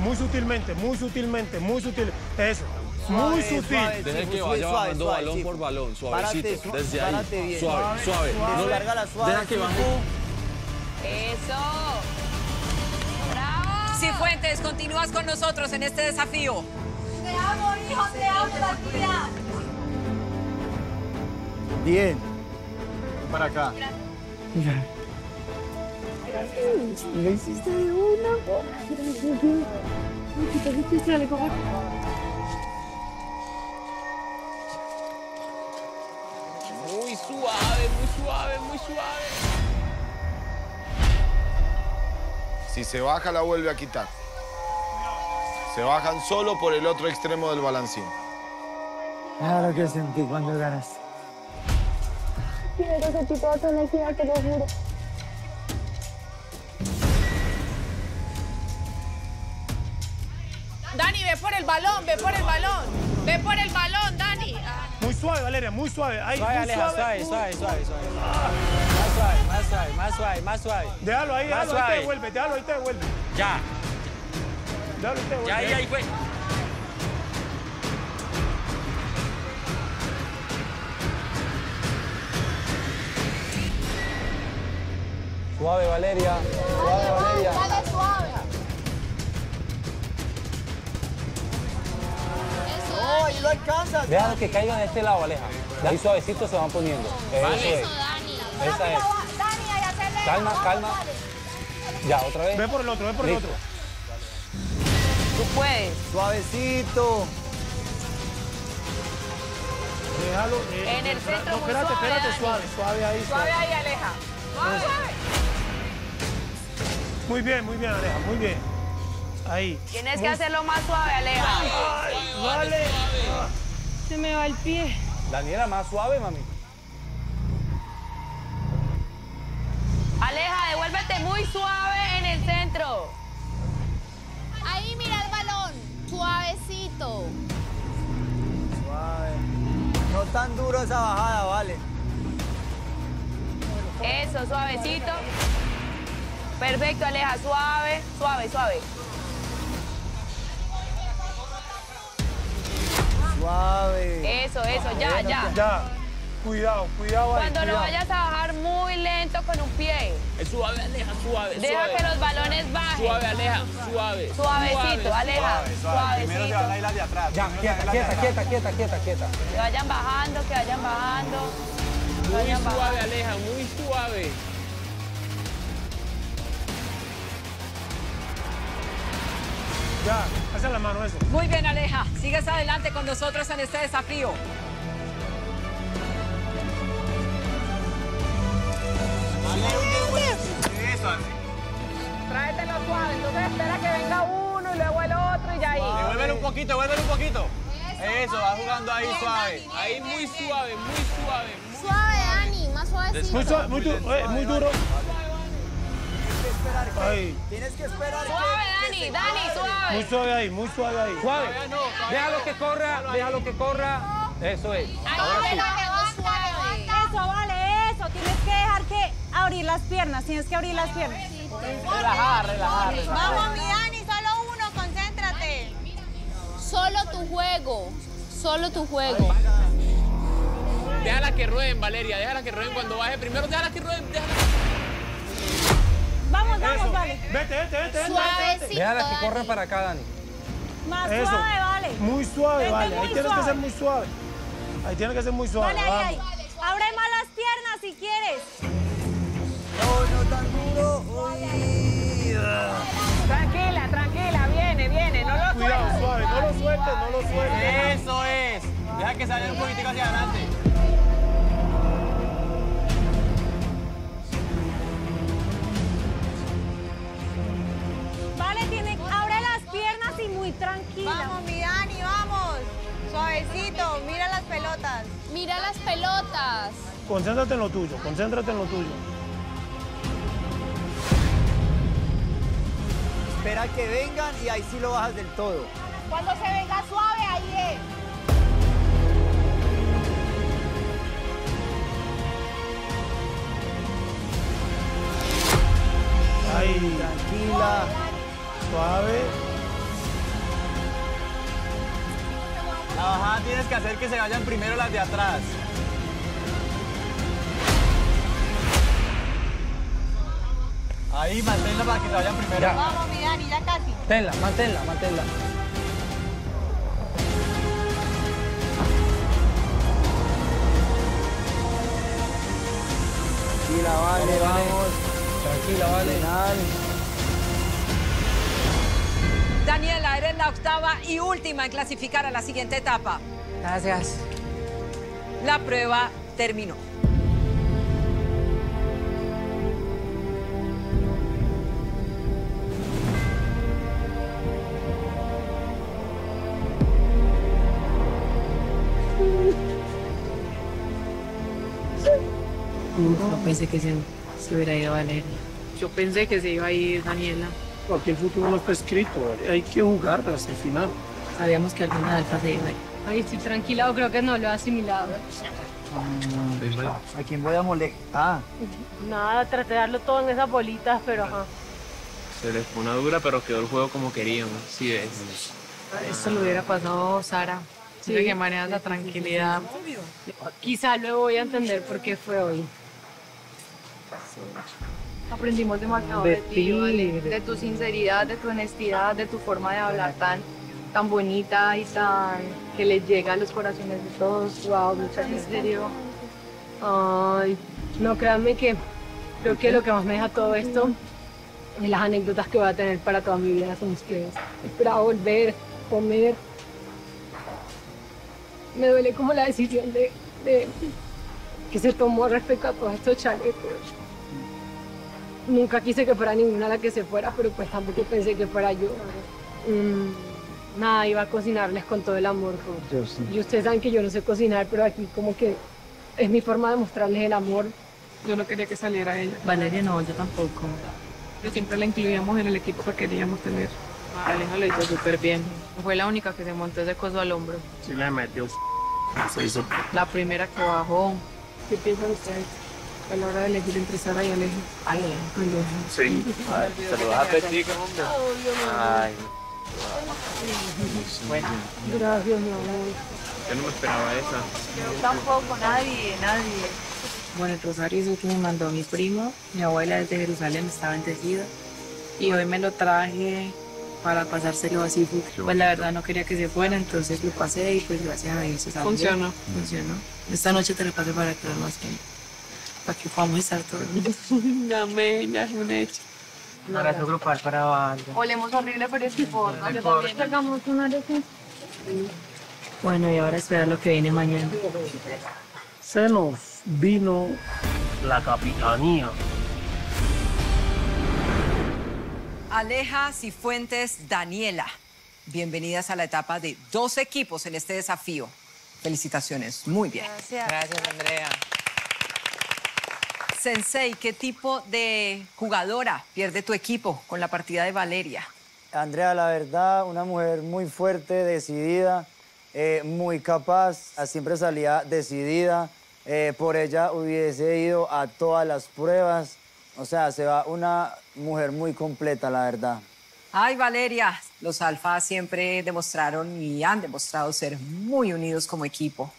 Muy sutilmente, muy sutilmente, muy sutil. Eso, muy Suave, sutil. suave, Deje sí, que vaya suave, bajando suave, balón sí. por balón, Párate, suavecito. su- desde párate ahí. bien. Suave, suave. No, Descárgala suave, deja que sí, baje. Eso. Cifuentes, continúas con nosotros en este desafío. Te amo, hijo, te amo, tranquila. Bien. Para acá. Lo hiciste de una, Gracias, Dios. Muy suave, muy suave, muy suave. Si se baja, la vuelve a quitar. Se bajan solo por el otro extremo del balancín. Lo que sentí cuando ganaste. Quiero sentir toda tu energía, te lo juro. Ve por el balón, ve por el balón. Ve por el balón, Dani. Ah. Muy suave, Valeria, muy suave. Ahí, Suave, muy Aleja, suave, muy- suave, suave, suave. Más suave, más suave, más suave, más suave. Déjalo ahí, déjalo ahí, te devuelve, déjalo ahí, te devuelve. Ya, Déjalo ahí, te devuelve. ya, ahí, ahí fue. Suave, Valeria. Suave, Valeria. Dale suave. No, ahí lo alcanzas. Déjalo que caigan de este lado, Aleja. De ahí suavecito se van poniendo. Eso es. Esa es. Dani, ahí acelera. Calma, calma. Ya, otra vez. Ve por el otro, ve por el Listo. otro. Tú puedes. Suavecito. Déjalo. eh, En el centro, No, muy espérate, suave, espérate, Dani. suave, suave ahí. Suave ahí, Aleja. Suave. Muy bien, muy bien, Aleja, muy bien. Ahí. Tienes Muy- que hacerlo más suave, Aleja. Ay, vale. Se me va el pie. Daniela, más suave, mami. Aleja, devuélvete muy suave en el centro. Ahí mira el balón. Suavecito. Suave. No tan duro esa bajada, vale. Eso, suavecito. Perfecto, Aleja. Suave, suave, suave. Suave. Eso, eso, ya, ya. Ya. Cuidado, cuidado ahí. Cuando lo cuidado. vayas a bajar muy lento con un pie. Es suave, Aleja, suave, Deja suave. que los balones bajen. Suave, Aleja, suave. Suavecito, Aleja. Primero se van a Suavecito. ir las de atrás. Ya, quieta, quieta, quieta, quieta, quieta, quieta. Que vayan bajando, que vayan bajando. Muy vayan suave, bajando. Aleja, muy suave. Ya, hace la mano eso. Muy bien, Aleja. Sigues adelante con nosotros en este desafío. Tráetelo suave. Entonces espera que venga uno y luego el otro y ya ahí. Devuélvelo un poquito, devuélvelo un poquito. Eso, va jugando ahí suave. Ahí muy suave, muy suave. Suave, Dani, más suavecito. Muy suave, muy duro. Ahí. Tienes que esperar. que- Suave, que Dani, Dani, suave. Muy suave ahí, muy suave ahí. Suave. Déjalo que corra, déjalo que corra. Eso es. Ahora sí. Eso, vale, eso. Tienes que dejar que abrir las piernas. Tienes que abrir las piernas. Relajar, relajar, relajar. Vamos, mi Dani, solo uno, concéntrate. Solo tu juego. Solo tu juego. Déjala que rueden, Valeria, déjala que rueden cuando baje. Primero déjala que rueden, déjala Vamos, vamos, Eso. vale. Vete, vete, vete. Suavecito. Déjala que corra para acá, Dani. Más Eso. suave, vale. Muy suave, vete vale. Muy ahí suave. tienes que ser muy suave. Ahí tienes que ser muy suave. Vale, vamos. ahí, ahí. Abre más las piernas si quieres. No, no tan duro. Tranquila, tranquila. Viene, viene. No lo sueltes. Cuidado, suave. No lo sueltes, no lo sueltes. Eso es. Deja que salga un poquitico hacia adelante. Muy tranquila. Vamos, mi Dani, vamos. Suavecito, mira las pelotas. Mira las pelotas. Concéntrate en lo tuyo, concéntrate en lo tuyo. Espera que vengan y ahí sí lo bajas del todo. Cuando se venga suave, ahí es. Ay, tranquila. Suave. La bajada tienes que hacer que se vayan primero las de atrás. Ahí, manténla para que se vayan primero. Vamos, mi Dani, ya casi. Manténla, manténla, manténla. Tranquila, vale, vamos. Tranquila, vale. Daniela, eres la octava y última en clasificar a la siguiente etapa. Gracias. La prueba terminó. No pensé que se, se hubiera ido Valeria. Yo pensé que se iba a ir Daniela. Aquí el futuro no está escrito, hay que jugar hasta el final. Sabíamos que alguna de alfa se iba. Ay, estoy tranquila, o creo que no lo he asimilado. ¿A quién voy a molestar? Nada, traté de darlo todo en esas bolitas, pero ajá. Se les fue una dura, pero quedó el juego como queríamos. Sí, ves. Esto lo hubiera pasado Sara. Sí. De que manera esa tranquilidad. Quizá luego voy a entender por qué fue hoy. Aprendimos demasiado De de, ti, Vale. de- de tu sinceridad, de tu honestidad, de tu forma de hablar tan, tan bonita y tan que le llega a los corazones de todos. Wow, muchas En gracias. serio. Ay, no, créanme que creo que lo que más me deja todo esto es las anécdotas que voy a tener para toda mi vida con ustedes. Esperaba volver, comer. Me duele como la decisión de, de- que se tomó respecto a todos estos chalecos. Nunca quise que fuera ninguna la que se fuera, pero pues tampoco pensé que fuera yo. Mm, nada, iba a cocinarles con todo el amor. Yo sí. Y ustedes saben que yo no sé cocinar, pero aquí como que es mi forma de mostrarles el amor. Yo no quería que saliera ella. Valeria no, yo tampoco. Yo siempre la incluíamos en el equipo que queríamos tener. Aleja lo hizo súper bien. Fue la única que se montó ese coso al hombro. Sí le metió. Se hizo. La primera que bajó. ¿Qué piensan ustedes? A la hora de elegir entre Sara y Alejo. Alejo. Sí. Saludos a Petica, hombre. Ay. Bueno. Gracias, mi amor. Yo no me esperaba esa. Tampoco, nadie, nadie. Bueno, el rosario es el que me mandó mi primo. Mi abuela desde Jerusalén está bendecida. Y hoy me lo traje para pasárselo así. Pues la verdad no quería que se fuera, entonces lo pasé y pues gracias a Dios se. Funcionó. Funcionó. Esta noche te lo paso para quedar más tiempo. Para que podamos estar todos. Amén, ya es un hecho. Un abrazo grupal para Valdo. Olemos horrible, pero es importa. Yo también. Hagamos. Bueno, y ahora esperar lo que viene mañana. Se nos vino la capitanía. Aleja Cifuentes, Daniela. Bienvenidas a la etapa de dos equipos en este desafío. Felicitaciones, muy bien. Gracias, Andrea. Sensei, ¿qué tipo de jugadora pierde tu equipo con la partida de Valeria? Andrea, la verdad, una mujer muy fuerte, decidida, eh, muy capaz, siempre salía decidida. Eh, por ella hubiese ido a todas las pruebas. O sea, se va una mujer muy completa, la verdad. Ay, Valeria, los Alfa siempre demostraron y han demostrado ser muy unidos como equipo.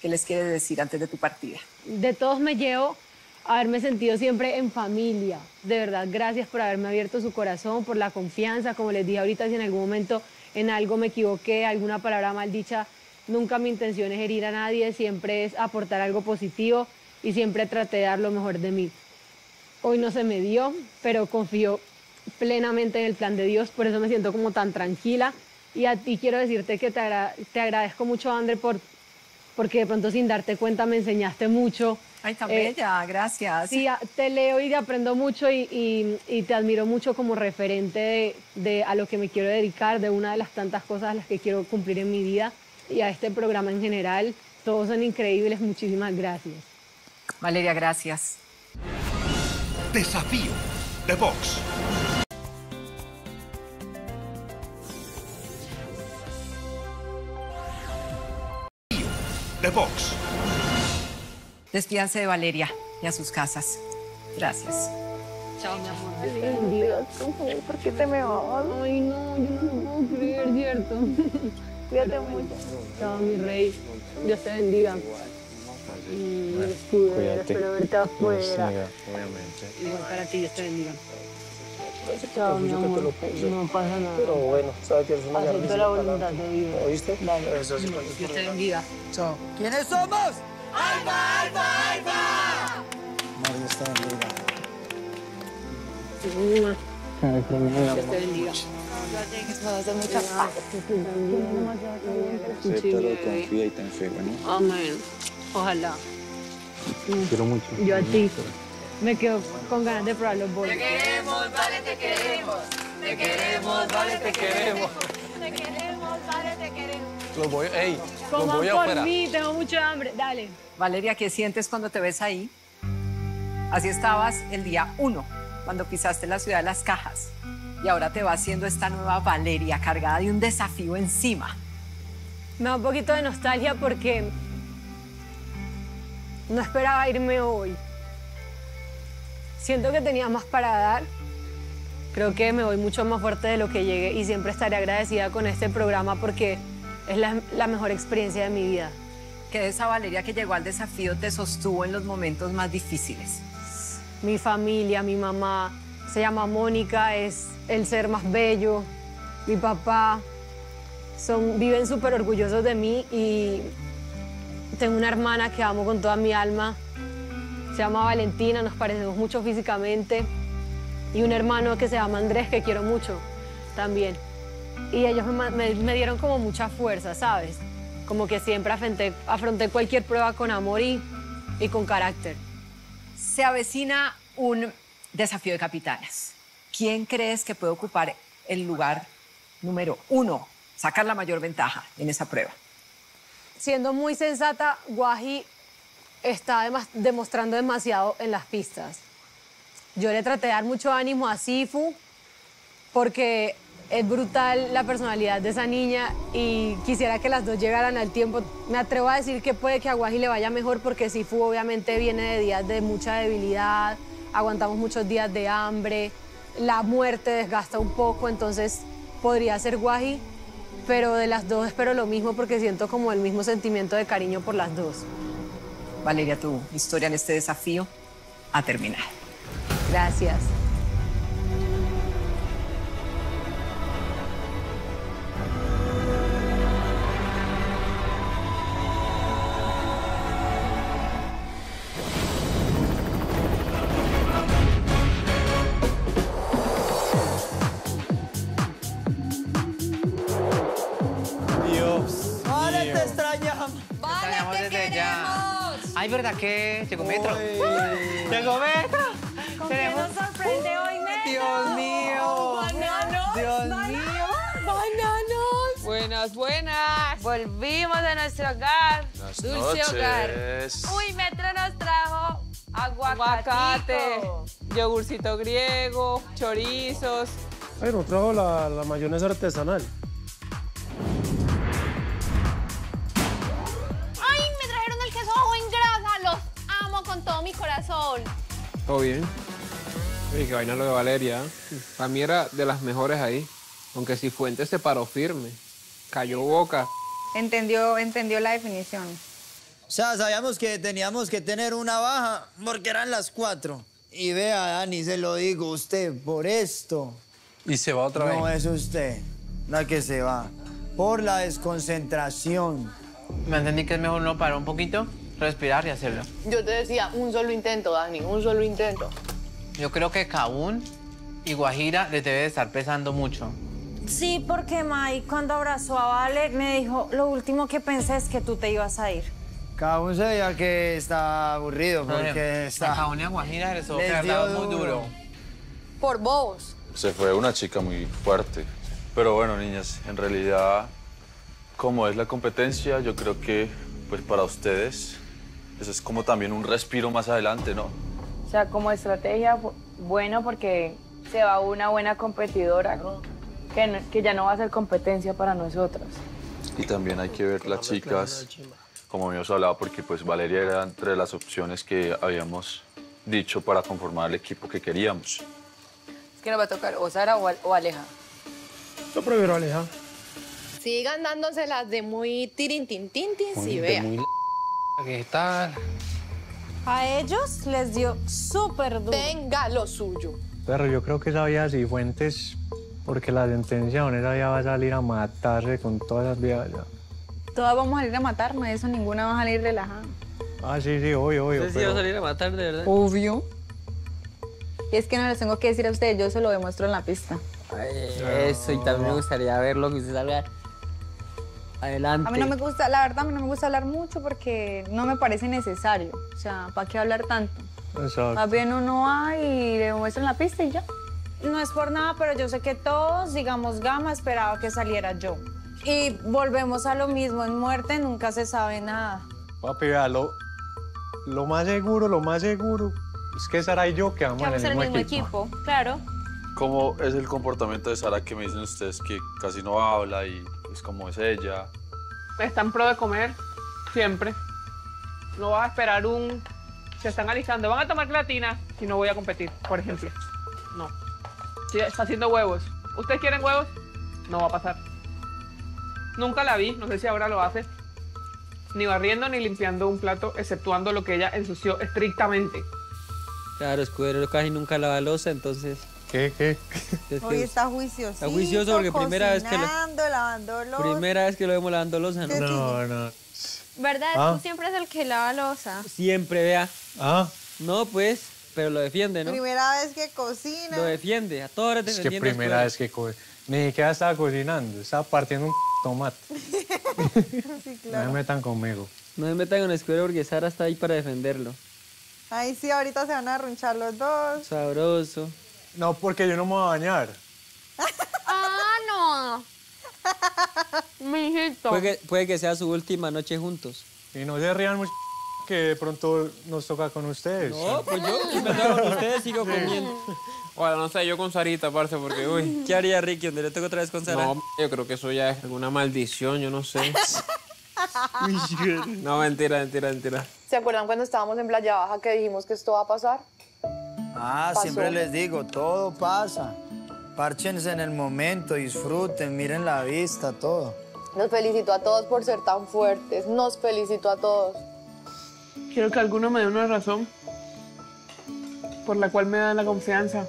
¿Qué les quieres decir antes de tu partida? De todos me llevo haberme sentido siempre en familia. De verdad, gracias por haberme abierto su corazón, por la confianza. Como les dije ahorita, si en algún momento en algo me equivoqué, alguna palabra mal dicha, nunca mi intención es herir a nadie, siempre es aportar algo positivo y siempre traté de dar lo mejor de mí. Hoy no se me dio, pero confío plenamente en el plan de Dios, por eso me siento como tan tranquila Y a ti quiero decirte que te agradezco mucho, André, por, porque de pronto sin darte cuenta me enseñaste mucho. Ay, tan Eh, bella, gracias. Sí, te leo y te aprendo mucho y, y- y te admiro mucho como referente de, de a lo que me quiero dedicar, de una de las tantas cosas a las que quiero cumplir en mi vida y a este programa en general. Todos son increíbles, muchísimas gracias. Valeria, gracias. Desafío de box. De box. Despídanse de Valeria y a sus casas. Gracias. Chao, mi amor. ¿Por qué te me vas? Ay, no, yo no lo puedo creer, ¿cierto? Cuídate mucho. Chao, mi rey. Dios te bendiga. Mm, cuídate. Espero verte afuera. obviamente. Igual para ti, Dios te bendiga. Chao, mi amor. No pasa nada. Pero bueno, sabes que eres una Acepto la voluntad de Dios. ¿Oíste? Dale. Dios te bendiga. Chao. ¿Quiénes somos? ¡Alfa, alfa, alfa! María está bendiga. Dios te bendiga. Acéptalo, confía y ten fe, bueno. Amén. Ojalá. Quiero mucho. Yo a ti. Me quedo con ganas de probar los bolos. queremos, vale, te queremos. Te queremos, vale, te queremos. Te queremos, vale, te queremos. Los voy, ey, los por mí, tengo mucha hambre. Dale. Valeria, ¿qué sientes cuando te ves ahí? Así estabas el día uno, cuando pisaste la ciudad de las cajas. Y ahora te va haciendo esta nueva Valeria, cargada de un desafío encima. Me da un poquito de nostalgia porque no esperaba irme hoy. Siento que tenía más para dar. Creo que me voy mucho más fuerte de lo que llegué y siempre estaré agradecida con este programa porque es la, la mejor experiencia de mi vida. Que de esa Valeria que llegó al desafío te sostuvo en los momentos más difíciles. Mi familia, mi mamá, se llama Mónica, es el ser más bello. Mi papá, son, viven súper orgullosos de mí y tengo una hermana que amo con toda mi alma. Se llama Valentina, nos parecemos mucho físicamente. Y un hermano que se llama Andrés, que quiero mucho también. Y ellos me, me- me dieron como mucha fuerza, ¿sabes? Como que siempre afronté, afronté cualquier prueba con amor y, y con carácter. Se avecina un desafío de capitanas. ¿Quién crees que puede ocupar el lugar número uno? Sacar la mayor ventaja en esa prueba. siendo muy sensata, Guaji está demas- demostrando demasiado en las pistas. Yo le traté de dar mucho ánimo a Sifu porque es brutal la personalidad de esa niña y quisiera que las dos llegaran al tiempo. Me atrevo a decir que puede que a Guaji le vaya mejor porque Sifu obviamente viene de días de mucha debilidad, aguantamos muchos días de hambre, la muerte desgasta un poco, entonces podría ser Guaji, pero de las dos espero lo mismo porque siento como el mismo sentimiento de cariño por las dos. Valeria, tu historia en este desafío ha terminado. Gracias. Ya. Ay, ¿verdad que llegó Metro? Llegó Metro. ¿Con qué nos sorprende hoy, Metro? Dios mío. Bananos. Dios mío. Bananos. Buenas, buenas. Volvimos a nuestro hogar. Dulce noches. hogar. Uy, Metro nos trajo aguacate. Aguacate, yogurcito griego, chorizos. Ay, no trajo la, la mayonesa artesanal. Con todo mi corazón. Todo bien. Oye, qué vaina lo de Valeria. Para mí era de las mejores ahí. Aunque si Fuentes se paró firme. Cayó boca. Entendió, entendió la definición. O sea, sabíamos que teníamos que tener una baja porque eran las cuatro. Y vea, Dani, se lo digo usted, por esto. Y se va otra No vez. es usted la que se va. Por la desconcentración. Me entendí que es mejor no parar un poquito, respirar y hacerlo. Yo te decía, un solo intento, Dani, un solo intento. Yo creo que Kabun y Guajira les debe de estar pesando mucho. Sí, porque Mai cuando abrazó a Vale me dijo, lo último que pensé es que tú te ibas a ir. Uno se veía que está aburrido porque está... La Caonia Guajira Les que dio muy duro. duro. Por bobos. Se fue una chica muy fuerte. Pero bueno, niñas, en realidad, como es la competencia, yo creo que pues para ustedes eso es como también un respiro más adelante, ¿no? O sea, como estrategia, bu- bueno, porque se va una buena competidora que, no- que ya no va a ser competencia para nosotros. Y también hay que ver las chicas, como habíamos hablado, porque pues Valeria era entre las opciones que habíamos dicho para conformar el equipo que queríamos. Es que nos va a tocar o Sara o, Al- o Aleja. Yo prefiero Aleja. Sigan dándoselas de muy tirintintintin, si de vean. ¿Qué tal? A ellos les dio súper duro. Tenga lo suyo. Pero yo creo que esa vieja Cifuentes, porque la sentencia esa vieja va a salir a matarse con todas las viejas. ya. Todas vamos a salir a matarnos, eso ninguna va a salir relajada. Ah, sí, sí, obvio, obvio. ¿Usted sí va a salir a matar de verdad? Obvio. Y es que no les tengo que decir a ustedes, yo se lo demuestro en la pista. Eso, y también me gustaría verlo, que usted salga adelante. A mí no me gusta, la verdad, a mí no me gusta hablar mucho porque no me parece necesario. O sea, ¿para qué hablar tanto? Exacto. Más bien uno va y le muestra en la pista y ya. No es por nada, pero yo sé que todos, digamos, Gama esperaba que saliera yo. Y volvemos a lo mismo, en muerte nunca se sabe nada. Papi, vea, lo, lo más seguro, lo más seguro es que Sara y yo quedamos Que vamos en el el mismo, mismo equipo. equipo, claro. ¿Cómo es el comportamiento de Sara que me dicen ustedes que casi no habla y es como es ella? Está en pro de comer, siempre. No va a esperar un... Se están alistando, van a tomar creatina y no voy a competir, por ejemplo. No. Sí, está haciendo huevos. ¿Ustedes quieren huevos? No va a pasar. Nunca la vi, no sé si ahora lo hace. Ni barriendo ni limpiando un plato, exceptuando lo que ella ensució estrictamente. Claro, Escudero casi nunca lava losa, entonces... ¿Qué, qué? Es que Hoy está juicioso. Está juicioso porque primera vez que lo- lavando los... Primera vez que lo vemos lavando losa, ¿no? No, no. ¿Verdad? Ah. Tú siempre es el que lava losa. Siempre, vea. Ah. No, pues, pero lo defiende, ¿no? Primera vez que cocina. Lo defiende, a todas horas Es que primera Escudero. vez que co- Ni siquiera estaba cocinando, estaba partiendo un tomate. sí, No me metan conmigo. No me metan con Escudero porque Sara está ahí para defenderlo. Ay, sí, ahorita se van a arrunchar los dos. Sabroso. No, porque yo no me voy a bañar. ¡Ah, no! Mi hijito. Puede que, puede que sea su última noche juntos. Y no se rían mucho que de pronto nos toca con ustedes. No, pues yo, si me toca con ustedes, sigo comiendo. Bueno, no sé, yo con Sarita, parce, porque, uy. ¿Qué haría Ricky donde le toca otra vez con Sara? No, yo creo que eso ya es alguna maldición, yo no sé. No, mentira, mentira, mentira. ¿Se acuerdan cuando estábamos en Playa Baja que dijimos que esto va a pasar? Ah, Pasó. siempre les digo, todo pasa. Párchense en el momento, disfruten, miren la vista, todo. Nos felicito a todos por ser tan fuertes. Nos felicito a todos. Quiero que alguno me dé una razón por la cual me dan la confianza,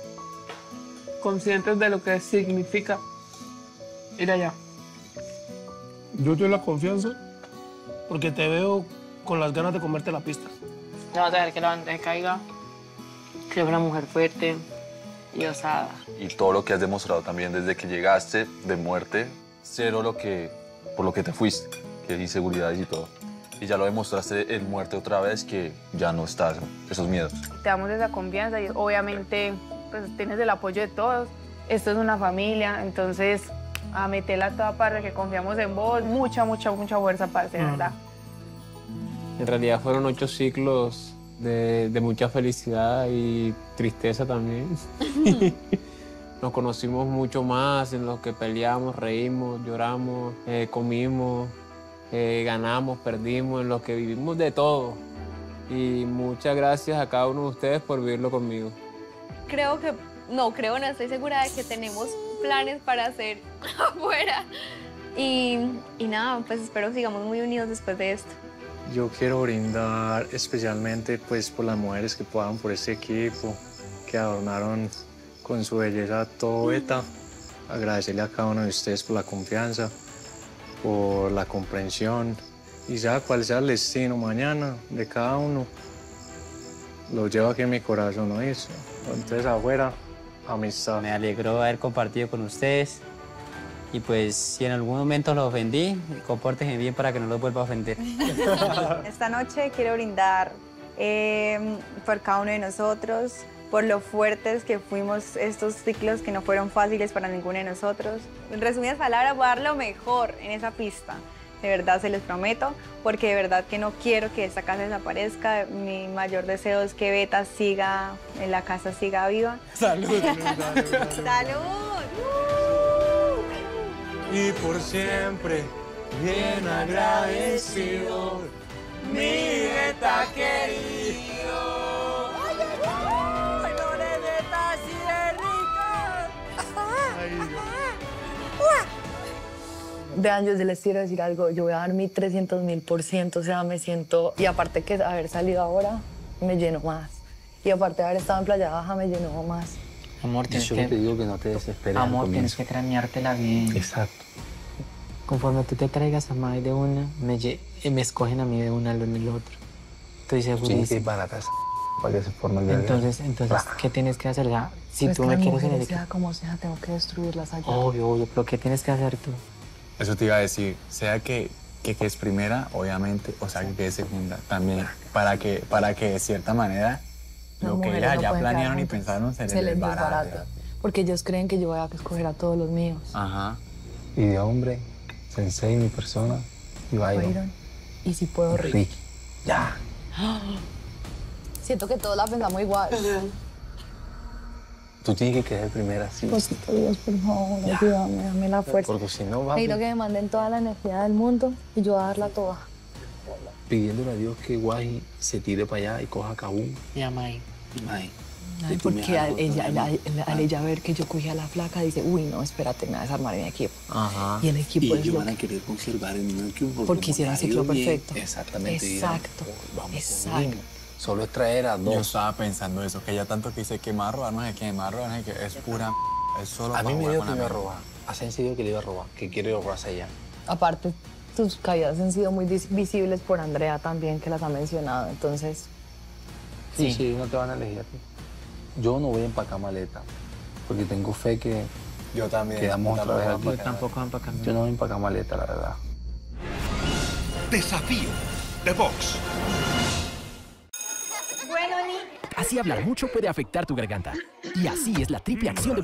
conscientes de lo que significa ir allá. Yo te doy la confianza porque te veo con las ganas de comerte la pista. No vas a ver que la bandeja caiga. Que es una mujer fuerte y osada. Y todo lo que has demostrado también desde que llegaste de muerte, cero lo que, por lo que te fuiste, que es inseguridades y todo. Y ya lo demostraste en muerte otra vez que ya no estás, esos miedos. Te damos esa confianza y obviamente pues tienes el apoyo de todos. Esto es una familia, entonces a meterla toda parte, que confiamos en vos. Mucha, mucha, mucha fuerza, parce, de verdad. En realidad fueron ocho ciclos de, de mucha felicidad y tristeza también. Nos conocimos mucho más en los que peleamos, reímos, lloramos, eh, comimos, eh, ganamos, perdimos, en los que vivimos de todo. Y muchas gracias a cada uno de ustedes por vivirlo conmigo. Creo que, no, creo, no estoy segura de que tenemos planes para hacer afuera. Y, y nada, pues espero que sigamos muy unidos después de esto. Yo quiero brindar especialmente pues por las mujeres que puedan por este equipo, que adornaron con su belleza todo beta. Agradecerle a cada uno de ustedes por la confianza, por la comprensión y sea cual sea el destino mañana de cada uno, lo llevo aquí en mi corazón, ¿no es? Entonces afuera, amistad. Me alegró haber compartido con ustedes. Y pues si en algún momento los ofendí, compórtense bien para que no los vuelva a ofender. Esta noche quiero brindar eh, por cada uno de nosotros, por lo fuertes que fuimos estos ciclos que no fueron fáciles para ninguno de nosotros. En resumidas palabras, voy a dar lo mejor en esa pista. De verdad se los prometo, porque de verdad que no quiero que esta casa desaparezca. Mi mayor deseo es que Beta siga, en la casa siga viva. Salud. ¡Salud! Y por siempre, bien agradecido, mi beta querido. Flores de así de rica. Vean, yo les quiero decir algo, yo voy a dar mi 300 mil por ciento, o sea, me siento, y aparte que haber salido ahora, me lleno más. Y aparte de haber estado en Playa Baja, me llenó más. Amor, tienes Yo que... te digo que no te desesperes. Amor, tienes que craneártela bien. Exacto. Conforme tú te traigas a Mai de una, me, me escogen a mí de una en el otro. Estoy Sí, que segurísimo. es barata esa para que se forme el. Entonces, entonces, ¿qué tienes que hacer? Ya, si Pues tú me quieres en el sea como sea, tengo que destruirlas allá. Obvio, obvio, pero ¿qué tienes que hacer tú? Eso te iba a decir, sea que, que quedes primera, obviamente, o sea que quedes segunda también, para que, para que de cierta manera lo que ya, no ya planearon y pensaron se, Se les desbarata. Porque ellos creen que yo voy a escoger a todos los míos. Ajá. Y de hombre, sensei, mi persona, y Byron. Byron. Y si puedo, Rick. Ricky. Ya. Siento que todos la pensamos igual. Tú tienes que quedar primera, sí. Cosito Dios, por favor, ayúdame, dame la fuerza. Porque si no vas Necesito que me manden toda la energía del mundo y yo a darla toda. pidiéndole a Dios que Guay se tire para allá y coja Kabum. Y a Mai. Ay, Ay, porque al ella, al, vez. al ella ver que yo cogí a la flaca, dice, uy, no, espérate, me va a desarmar mi equipo. Ajá. Y el equipo y es ellos lo van a que- querer conservar el mismo equipo porque, hicieron ciclo ido bien, perfecto. Exactamente. dirán, Exacto. "Oh, vamos Exacto. el mismo". Solo es traer a dos. Yo estaba pensando eso, que ya tanto que dice que me va a robar, no sé qué, me va a robar, no sé qué, es pura... Es solo A mí me con que me iba a robar. A Sensi dijo que le iba a robar, que quiere robarse allá. Aparte, tus caídas han sido muy vis- visibles por Andrea también, que las ha mencionado. Entonces, Sí. sí, no te van a elegir a ti. Yo no voy a empacar maleta, porque tengo fe que Yo también. quedamos otra vez aquí. Yo tampoco van para Yo no voy a empacar maleta, la verdad. Desafío de box. Así hablar mucho puede afectar tu garganta. Y así es la triple acción de